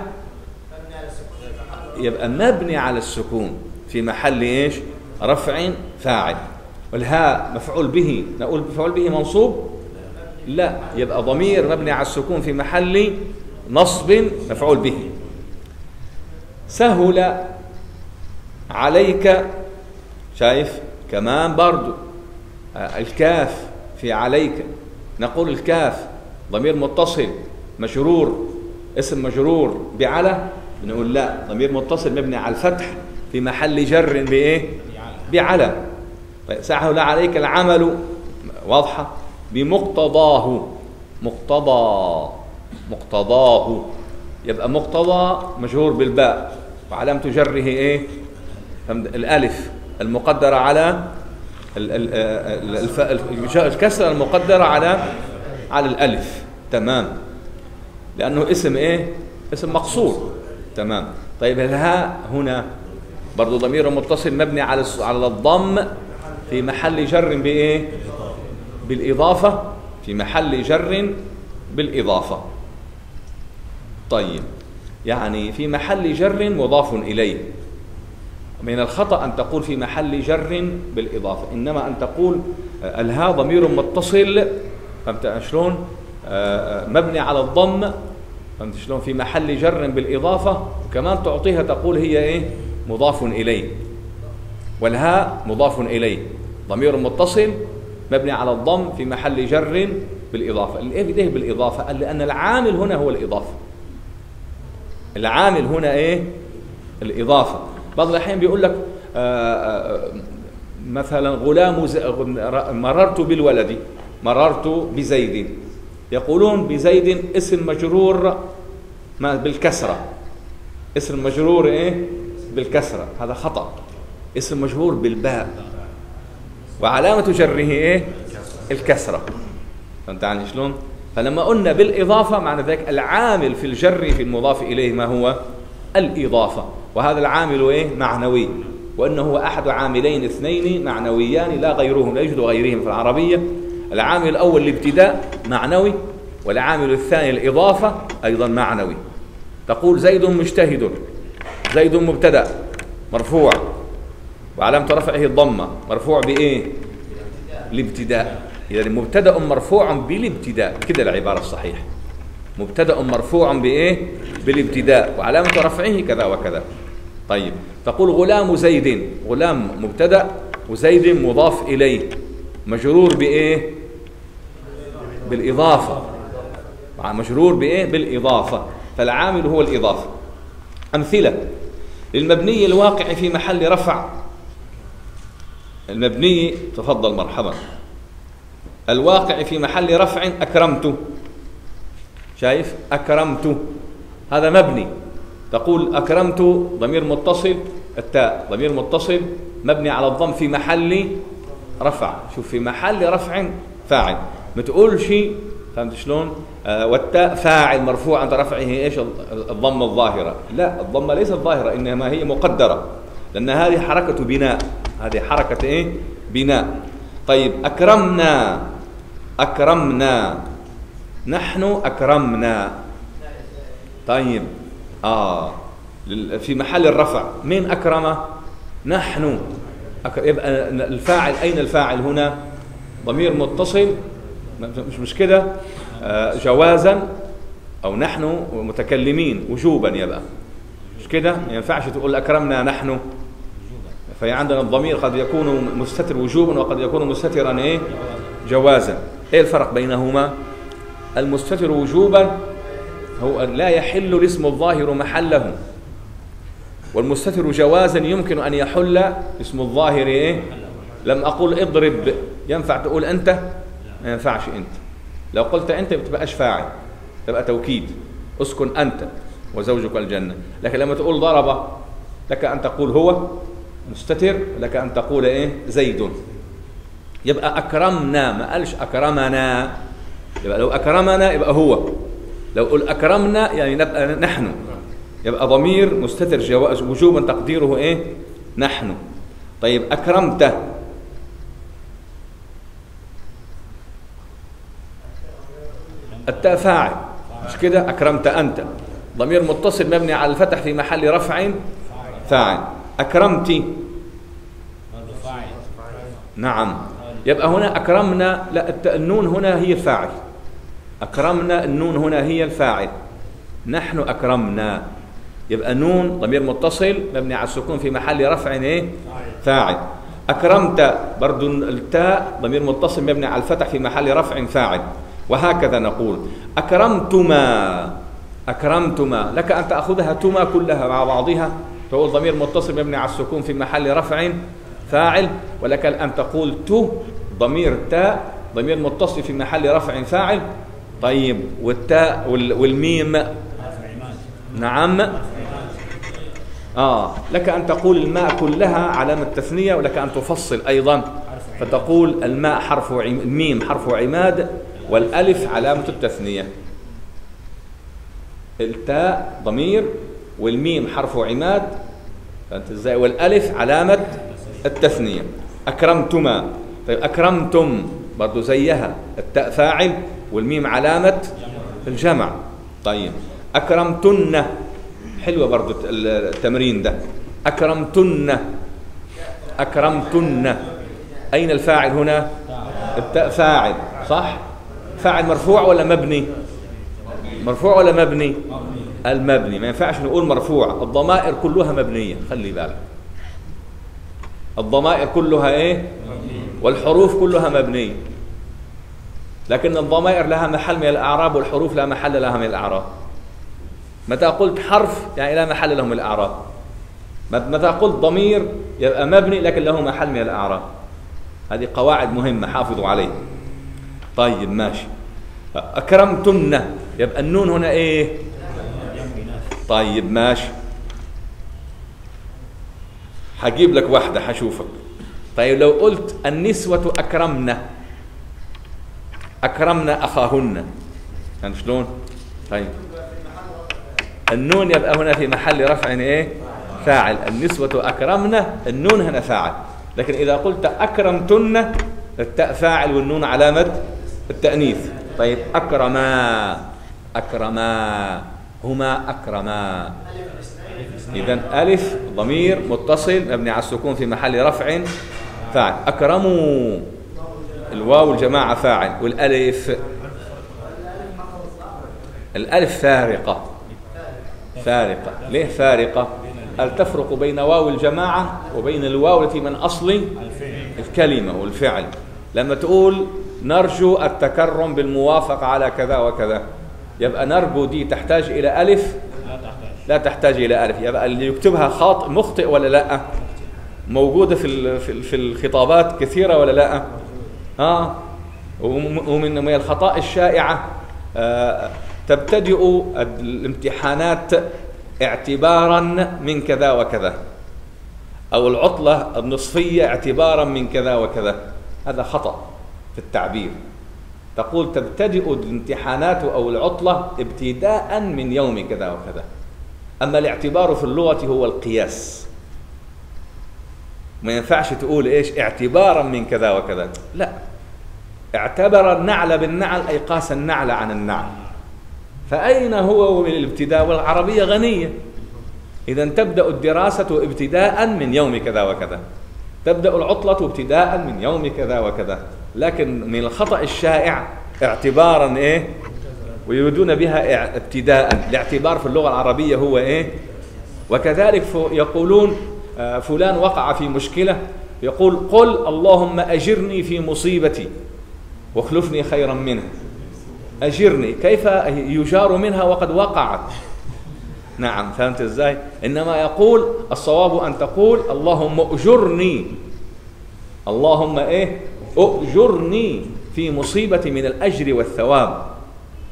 يبقى مبني على السكون. في محل إيش؟ رفع فاعل. والهاء مفعول به. نقول مفعول به منصوب؟ لا. يبقى ضمير مبني على السكون في محل نصب مفعول به. سهل عليك. شايف؟ كمان برضو. الكاف في عليك. نقول الكاف ضمير متصل مجرور اسم مجرور بعلى نقول لا ضمير متصل مبني على الفتح في محل جر بإيه؟ بعلى. طيب سهل عليك العمل واضحة؟ بمقتضاه مقتضى مقتضاه. يبقى مقتضى مجرور بالباء وعلامة جره إيه؟ الألف المقدرة على الكسرة المقدرة على على الألف. تمام. لأنه اسم إيه؟ اسم مقصور تمام. طيب الهاء هنا برضو ضمير متصل مبني على على الضم في محل جر بإيه؟ بالإضافة. في محل جر بالإضافة. طيب. يعني في محل جر مضاف إليه. من الخطأ أن تقول في محل جر بالإضافة. إنما أن تقول آه، الها ضمير متصل فهمت؟ شلون؟ آه، آه، مبني على الضم فهمت؟ شلون؟ في محل جر بالإضافة وكمان تعطيها تقول هي إيه؟ مضاف إليه والهاء مضاف إليه ضمير متصل مبني على الضم في محل جر بالإضافة. الإيه ليه بالإضافة؟ قال لأن العامل هنا هو الإضافة. العامل هنا إيه؟ الإضافة. بعض الأحيان بيقول لك آه، آه، مثلا غلام مررت بالولد مررت بزيد. يقولون بزيد اسم مجرور بالكسرة. اسم مجرور إيه؟ بالكسرة. هذا خطأ. اسم مجرور بالباء. وعلامة جره إيه؟ الكسرة. فهمت عني شلون؟ فلما قلنا بالإضافة معنى ذلك العامل في الجر في المضاف إليه ما هو؟ الإضافة. وهذا العامل إيه؟ معنوي. وأنه هو أحد عاملين اثنين معنويان لا غيرهم لا يوجد غيرهم في العربية. العامل الأول الابتداء معنوي والعامل الثاني الإضافة أيضا معنوي. تقول زيد مجتهد زيد مبتدأ مرفوع. وعلامة رفعه الضمة مرفوع بإيه؟ الابتداء. إذا مبتدأ مرفوع بالابتداء. كده العبارة الصحيحة. مبتدأ مرفوع بإيه؟ بالابتداء. وعلامة رفعه كذا وكذا. طيب تقول غلام زيد. غلام مبتدأ وزيد مضاف إليه. مجرور بإيه؟ بالإضافة. مجرور بإيه؟ بالإضافة. فالعامل هو الإضافة. أمثلة. للمبني الواقع في محل رفع. المبني تفضل مرحبا. الواقع في محل رفع أكرمت شايف؟ أكرمت. هذا مبني. تقول أكرمت ضمير متصل التاء ضمير متصل مبني على الضم في محل رفع. شوف في محل رفع فاعل. ما تقولش فهمت شلون؟ آه والتاء فاعل مرفوع عند رفعه إيش؟ الضمة الظاهرة. لا الضمة ليست ظاهرة إنما هي مقدرة. لأن هذه حركة بناء. هذه حركة إيه؟ بناء. طيب أكرمنا. أكرمنا. نحن أكرمنا. طيب. آه. في محل الرفع. مين اكرم نحن. أك... يبقى الفاعل أين الفاعل هنا؟ ضمير متصل. مش مش كده؟ آه جوازا. أو نحن متكلمين. وجوبا يبقى. مش كده؟ ما ينفعش تقول أكرمنا نحن. فهي عندنا الضمير قد يكون مستتر وجوبا وقد يكون مستترا إيه؟ جوازا. إيه الفرق بينهما؟ المستتر وجوبا هو لا يحل الاسم الظاهر محله. والمستتر جوازا يمكن أن يحل اسم الظاهر إيه؟ لم أقول اضرب. ينفع تقول أنت؟ ما ينفعش أنت. لو قلت أنت ما بتبقاش فاعل تبقى توكيد. اسكن أنت وزوجك الجنة. لكن لما تقول ضرب لك أن تقول هو مستتر لك أن تقول إيه؟ زيد. يبقى أكرمنا ما قالش أكرمنا. يبقى لو أكرمنا يبقى هو. لو قل أكرمنا يعني نبقى نحن. يبقى ضمير مستتر وجوبا تقديره إيه؟ نحن. طيب أكرمت. التاء فاعل. مش كده؟ أكرمت أنت. ضمير متصل مبني على الفتح في محل رفع فاعل. أكرمت. نعم. يبقى هنا أكرمنا. لا النون هنا هي الفاعل. أكرمنا النون هنا هي الفاعل. نحن أكرمنا. يبقى نون ضمير متصل مبني على السكون في محل رفع إيه؟ فاعل. أكرمت برضو التاء ضمير متصل مبني على الفتح في محل رفع فاعل. وهكذا نقول. أكرمتما. أكرمتما. لك أن تأخذها تما كلها مع بعضها. تقول ضمير متصل مبني على السكون في محل رفع فاعل. ولك ان تقول تو ضمير تاء ضمير متصل في محل رفع فاعل. طيب والتاء والميم. نعم. آه لك أن تقول الماء كلها علامة تثنية ولك أن تفصل أيضا. فتقول الماء حرف. الميم حرف عماد والألف علامة التثنية. التاء ضمير والميم حرف عماد. فهمت إزاي؟ والألف علامة التثنية. أكرمتما. طيب أكرمتم. برضو زيها. التاء فاعل. والميم علامة الجمع. طيب. أكرمتن. حلوة برضو التمرين ده. أكرمتن. أكرمتن. أين الفاعل هنا؟ فاعل صح؟ فاعل مرفوع ولا مبني؟ مرفوع ولا مبني؟ المبني. ما ينفعش نقول مرفوع. الضمائر كلها مبنية. خلي بالك. الضمائر كلها إيه؟ والحروف كلها مبنية. لكن الضمائر لها محل من الأعراب والحروف لا محل لها من الأعراب. متى قلت حرف يعني لا محل له من الأعراب. متى قلت ضمير يبقى مبني لكن له محل من الأعراب. هذه قواعد مهمة حافظوا عليها. طيب ماشي. أكرمتن يبقى النون هنا إيه؟ طيب ماشي. حجيب لك واحدة حشوفك طيب لو قلت النسوة أكرمن أكرمن أخاهن. يعني شلون؟ طيب. النون يبقى هنا في محل رفع إيه؟ فاعل. النسوة أكرمن النون هنا فاعل. لكن إذا قلت أكرمتن التاء فاعل والنون علامة التأنيث. طيب. أكرما. أكرما. هما أكرما. إذا ألف ضمير متصل مبني على السكون في محل رفع فاعل. أكرموا. الواو الجماعة فاعل والألف الألف فارقة. فارقة. ليه فارقة؟ هل تفرق بين واو الجماعة وبين الواو التي من أصل الكلمة والفعل؟ لما تقول نرجو التكرم بالموافقة على كذا وكذا يبقى نرجو دي تحتاج إلى ألف؟ لا تحتاج إلى ألف. يبقى اللي يكتبها خاطئ مخطئ ولا لأ؟ موجودة في في الخطابات كثيرة ولا لأ؟ آه ومن من الخطأ الشائعة آه تبتدئ الامتحانات اعتبارا من كذا وكذا أو العطلة النصفية اعتبارا من كذا وكذا. هذا خطأ في التعبير. تقول تبتدئ الامتحانات أو العطلة ابتداء من يوم كذا وكذا. أما الاعتبار في اللغة هو القياس. ما ينفعش تقول إيش؟ اعتبارا من كذا وكذا. لا. اعتبر النعل بالنعل أي قاس النعل عن النعل. فأين هو من الابتداء؟ والعربية غنية. إذا تبدأ الدراسة ابتداء من يوم كذا وكذا. تبدأ العطلة ابتداء من يوم كذا وكذا. لكن من الخطأ الشائع اعتبارا إيه؟ ويريدون بها ابتداء. الاعتبار في اللغة العربية هو إيه؟ وكذلك يقولون فلان وقع في مشكلة. يقول قل اللهم أجرني في مصيبتي. واخلفني خيرا منها أجرني. كيف يجار منها وقد وقعت؟ نعم فهمت إزاي؟ إنما يقول الصواب أن تقول اللهم أجرني. اللهم إيه؟ أجرني في مصيبتي من الأجر والثواب.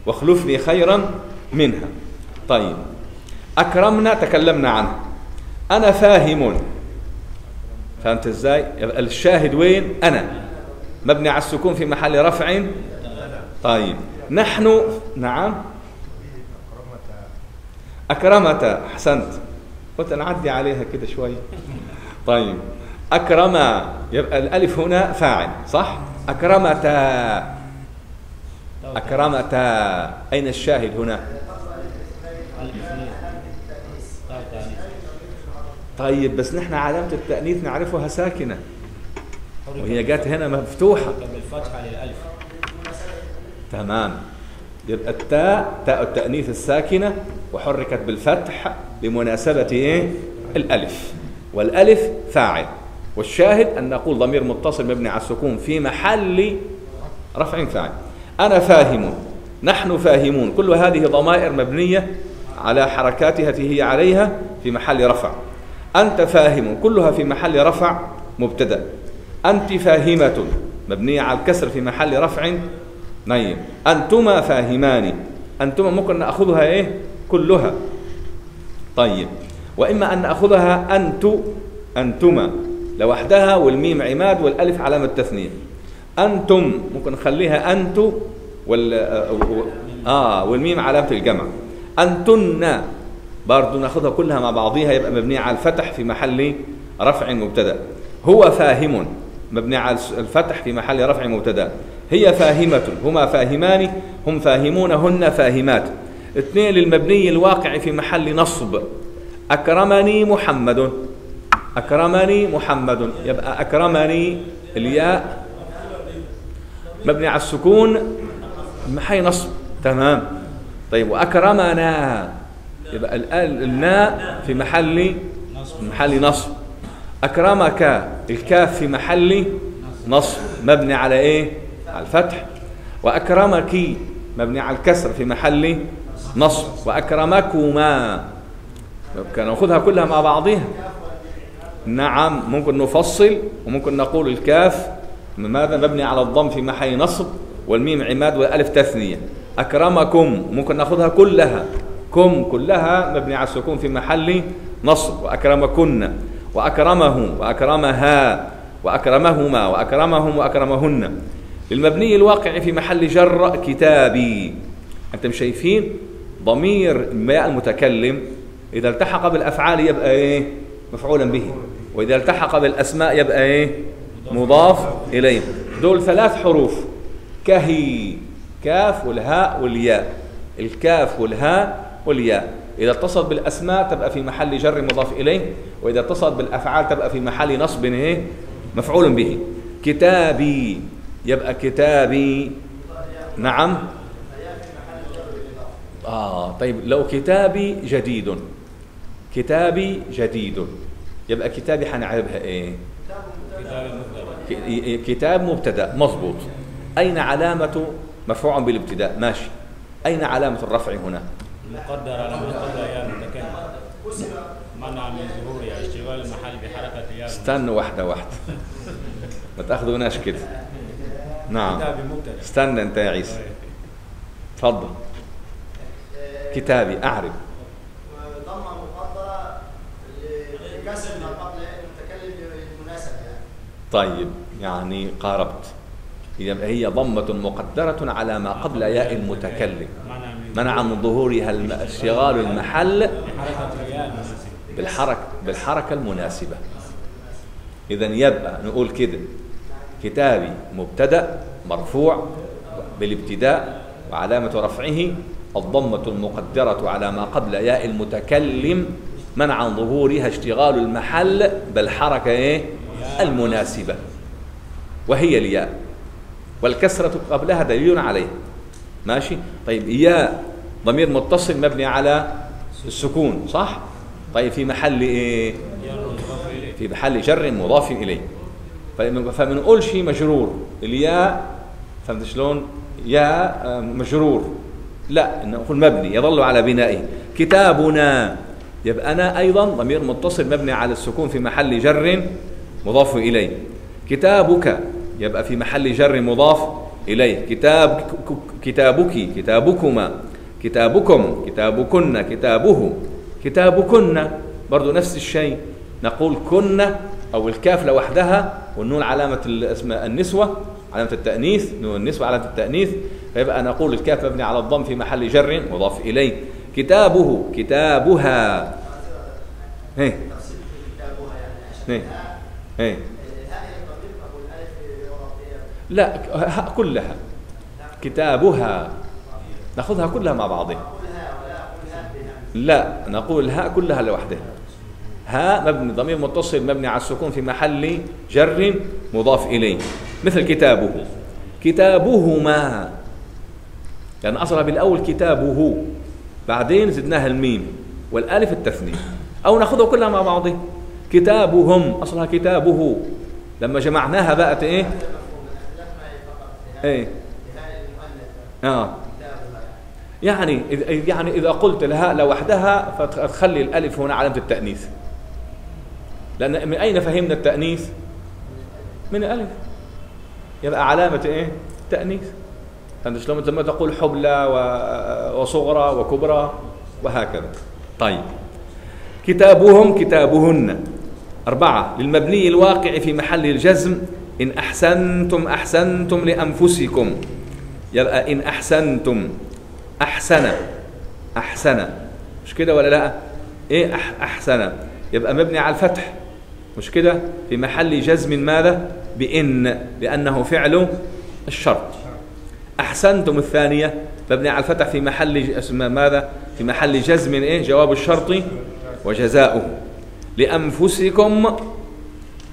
واخلفني خيرا منها. طيب. أكرمنا تكلمنا عنه. أنا فاهم. فهمت إزاي؟ الشاهد وين؟ أنا. مبني على السكون في محل رفع. طيب. نحن نعم. أكرمت أحسنت. قلت نعدي عليها كده شوي. طيب. أكرم يبقى الألف هنا فاعل صح؟ أكرمتا أكرمتا أين الشاهد هنا؟ طيب بس نحن علامة التأنيث نعرفها ساكنة. وهي جات هنا مفتوحة. بالفتحة للألف. تمام. يبقى التاء تاء التأنيث الساكنة وحركت بالفتح لمناسبة إيه؟ الألف. والألف فاعل. والشاهد أن نقول ضمير متصل مبني على السكون في محل رفع فاعل. أنا فاهم. نحن فاهمون. كل هذه ضمائر مبنية على حركاتها هي عليها في محل رفع. أنت فاهم. كلها في محل رفع مبتدأ. أنت فاهمة. مبنية على الكسر في محل رفع. نيم أنتما فاهمان. أنتما ممكن نأخذها إيه؟ كلها. طيب. وإما أن نأخذها أنت أنتما. لوحدها والميم عماد والألف علامة تثنيه أنتم ممكن نخليها انتو وال آه والميم علامة الجمع. أنتن. برضو ناخذها كلها مع بعضها يبقى مبنية على الفتح في محل رفع مبتدأ. هو فاهم. مبني على الفتح في محل رفع مبتدأ. هي فاهمة هما فاهمان هم فاهمون هن فاهمات. اثنين للمبني الواقع في محل نصب. أكرمني محمد. أكرمني محمد. يبقى أكرمني الياء. مبني على السكون. محي نصب. تمام. طيب وأكرمنا. يبقى ال- الناء في محل محل نصب. أكرمك الكاف في محل نصب مبني على إيه؟ على الفتح. وأكرمك مبني على الكسر في محل نصب. وأكرمكما كان ناخذها كلها مع بعضها نعم ممكن نفصل وممكن نقول الكاف ماذا؟ مبني على الضم في محل نصب والميم عماد والألف تثنية. أكرمكم ممكن ناخذها كلها. كم كلها مبني على السكون في محل نصب. وأكرمكن. واكرمه وأكرمها وأكرمهما وأكرمهم وأكرمهن. المبني الواقع في محل جر كتابي. أنتم شايفين ضمير الماء المتكلم. إذا التحق بالأفعال يبقى إيه؟ مفعولا به. وإذا التحق بالأسماء يبقى إيه؟ مضاف إليه. دول ثلاث حروف. كهي كاف والهاء والياء. الكاف والهاء والياء. إذا اتصلت بالأسماء تبقى في محل جر مضاف إليه وإذا اتصلت بالأفعال تبقى في محل نصب إيه؟ مفعول به. كتابي يبقى كتابي. نعم. آه طيب لو كتابي جديد. كتابي جديد. يبقى كتابي حنعربها إيه؟ كتاب مبتدأ. مضبوط أين علامة مرفوع بالابتداء؟ ماشي. أين علامة الرفع هنا؟ مقدر على ما قبل يا المتكلم منع من ظهورها اشتغال المحل بحركة يا استنوا واحدة واحدة. ما تأخذوناش كده. نعم. استنى انت يا عيسى. تفضل. كتابي أعرب ضمة مقدرة لكسر ما قبل المتكلم للمناسبة يعني. طيب يعني قاربت. يبقى هي ضمة مقدرة على ما قبل ياء المتكلم. منع من ظهورها اشتغال المحل بالحركة بالحركة المناسبة. إذا يبقى نقول كده كتابي مبتدأ مرفوع بالابتداء وعلامة رفعه الضمة المقدرة على ما قبل ياء المتكلم منع ظهورها اشتغال المحل بالحركة إيه؟ المناسبة وهي الياء. والكسرة قبلها دليل عليه. ماشي؟ طيب ياء ضمير متصل مبني على السكون صح؟ طيب في محل يا إليه في محل جر مضاف إليه. فما فمنقولش مجرور الياء فهمت شلون؟ يا آه، مجرور. لا نقول مبني يظل على بنائه. كتابنا يبقى أنا أيضا ضمير متصل مبني على السكون في محل جر مضاف إليه. كتابك يبقى في محل جر مضاف إليه. كتاب كتابك كتابكما. كتابكم كتابكن كتابه. كتابكن. برضو نفس الشيء. نقول كن أو الكاف لوحدها والنون علامة الاسم النسوة علامة التأنيث نون النسوة علامة التأنيث. فيبقى نقول الكاف مبني على الضم في محل جر مضاف إليه. كتابه كتابها. هي هي هي الضمير أو الألف الورقية لا ها- كلها. كتابها. ناخذها كلها مع بعضها لا نقول الهاء كلها لوحدها. هاء مبني ضمير متصل مبني على السكون في محل جر مضاف إليه. مثل كتابه. كتابهما. لأن أصلها بالأول كتابه. بعدين زدناها الميم والألف التثنية. أو ناخذها كلها مع بعضها كتابهم أصلها كتابه. لما جمعناها بقت إيه؟ المؤنث آه. يعني يعني إذا قلت الهاء لوحدها فتخلي الألف هنا علامة التأنيث. لأن من أين فهمنا التأنيث؟ من الألف. يبقى علامة إيه؟ تأنيث. فأنت شلون؟ لما تقول حبلى وصغرى وكبرى وهكذا. طيب. كتابهم كتابهن. أربعة. للمبني الواقع في محل الجزم. إن أحسنتم أحسنتم لأنفسكم. يبقى إن أحسنتم أحسن أحسن. مش كده ولا لا؟ إيه أح أحسن؟ يبقى مبني على الفتح. مش كده؟ في محل جزم ماذا؟ بإن لأنه فعل الشرط. أحسنتم الثانية مبني على الفتح في محل ماذا؟ في محل جزم إيه؟ جواب الشرط وجزاؤه. لأنفسكم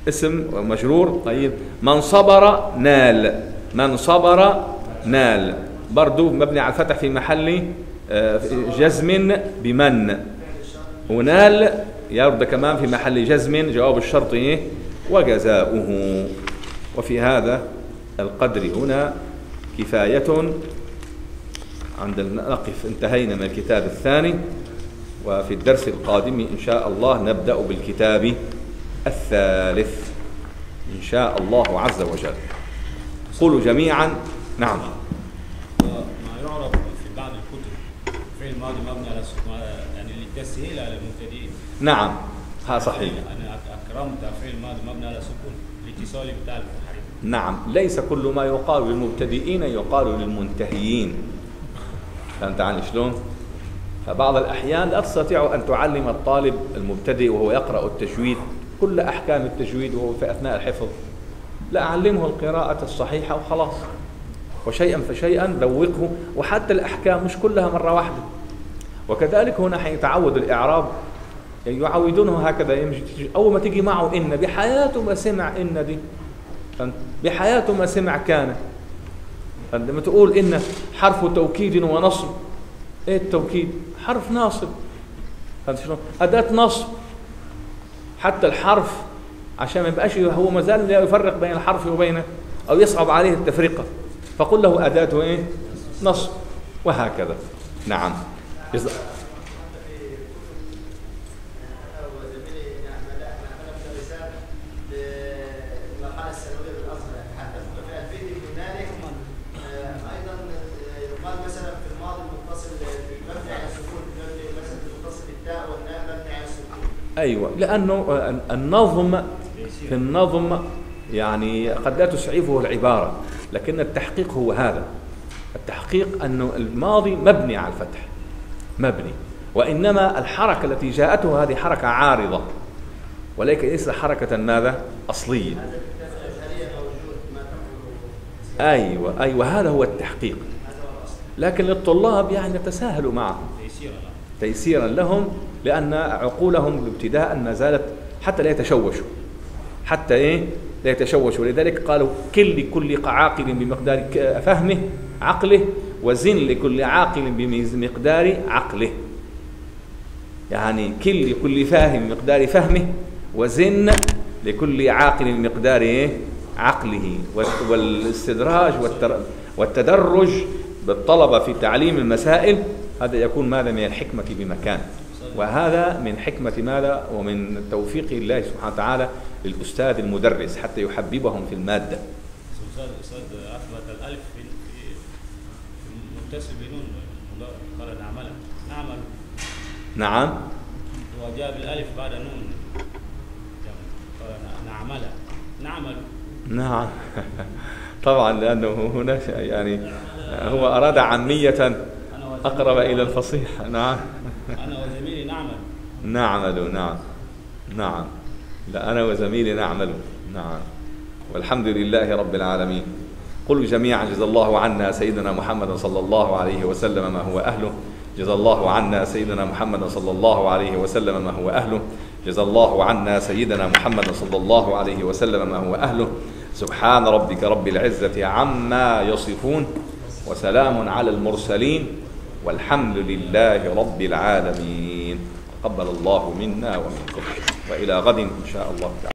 اسم مجرور. طيب. من صبر نال. من صبر نال. برضو مبني على الفتح في محل آه، جزم بمن. ونال يرد كمان في محل جزم جواب الشرط إيه؟ وجزاؤه. وفي هذا القدر هنا كفاية عند نقف انتهينا من الكتاب الثاني وفي الدرس القادم إن شاء الله نبدأ بالكتاب الثالث إن شاء الله عز وجل. قولوا جميعا. نعم. ما يعرف في بعض الكتب فعل الماضي مبني على يعني للتسهيل على المبتدئين. نعم. ها صحيح. أنا أك- أكرمت فعل الماضي مبني على السكون الاتصال بتاع المتحرك نعم. ليس كل ما يقال للمبتدئين يقال للمنتهيين. فهمت عني شلون؟ فبعض الأحيان لا تستطيع أن تعلم الطالب المبتدئ وهو يقرأ التجويد كل أحكام التجويد وهو في أثناء الحفظ. لا أعلمه القراءة الصحيحة وخلاص. وشيئا فشيئا ذوقه. وحتى الأحكام مش كلها مرة واحدة. وكذلك هنا حيتعود الإعراب يعودونه هكذا يمشي أول ما تيجي معه إن بحياته ما سمع إن دي؟ بحياته ما سمع كان؟ لما تقول إن حرف توكيد ونصب. إيه التوكيد؟ حرف ناصب؟ أداة نصب. حتى الحرف عشان ما يبقاش هو ما زال لا يفرق بين الحرف وبين أو يصعب عليه التفرقة فقل له أداة إيه؟ نصب. وهكذا. نعم يص- أنا وزميلي نعمل نعمل مدرسات للمرحله الثانويه بالازهر يعني حتى في الفيديو هنالك آه، أيضا آه، يقال مثلا في الماضي المتصل مبني على السكون مبني مثلا المتصل بالتاء والناء مبني على السكون أيوة لأنه النظم في النظم يعني قد لا تسعفه العبارة لكن التحقيق هو هذا. التحقيق أنه الماضي مبني على الفتح مبني. وإنما الحركة التي جاءته هذه حركة عارضة. وليس ليس حركة ماذا؟ أصلية. أيوة أيوة هذا هو التحقيق. لكن للطلاب يعني يتساهلوا معه تيسيرا له تيسيرا لهم. لأن عقولهم ابتداء ما زالت حتى لا يتشوشوا. حتى إيه؟ لا يتشوشوا. لذلك قالوا كل لكل عاقل بمقدار فهمه عقله وزن لكل عاقل بمقدار عقله. يعني كل لكل فاهم بمقدار فهمه وزن لكل عاقل بمقدار إيه؟ عقله. وال- والاستدراج والتدرج بالطلبة في تعليم المسائل هذا يكون ماذا من الحكمة بمكان. وهذا من حكمة ماذا؟ ومن توفيق الله سبحانه وتعالى للأستاذ المدرس حتى يحببهم في المادة. أستاذ أستاذ اثبت الألف في المضارع. قال نعمل نعمل نعم. هو جاء بالألف بعد نون. قال نعمل. نعمل. نعم. طبعا لأنه هنا يعني هو أراد عامية أقرب إلى الفصيح. نعم. أنا وزميلي نعمل. نعمل نعم. نعم. لا أنا وزميلي نعمل. نعم. والحمد لله رب العالمين. قل جميعا جزا الله عنا سيدنا محمد صلى الله عليه وسلم ما هو أهله. جزا الله عنا سيدنا محمد صلى الله عليه وسلم ما هو أهله. جزا الله عنا سيدنا محمد صلى الله عليه وسلم ما هو أهله. سبحان ربك رب العزة عما يصفون. وسلام على المرسلين. والحمد لله رب العالمين. تقبل الله منا ومنكم. وإلى غد إن شاء الله تعالى.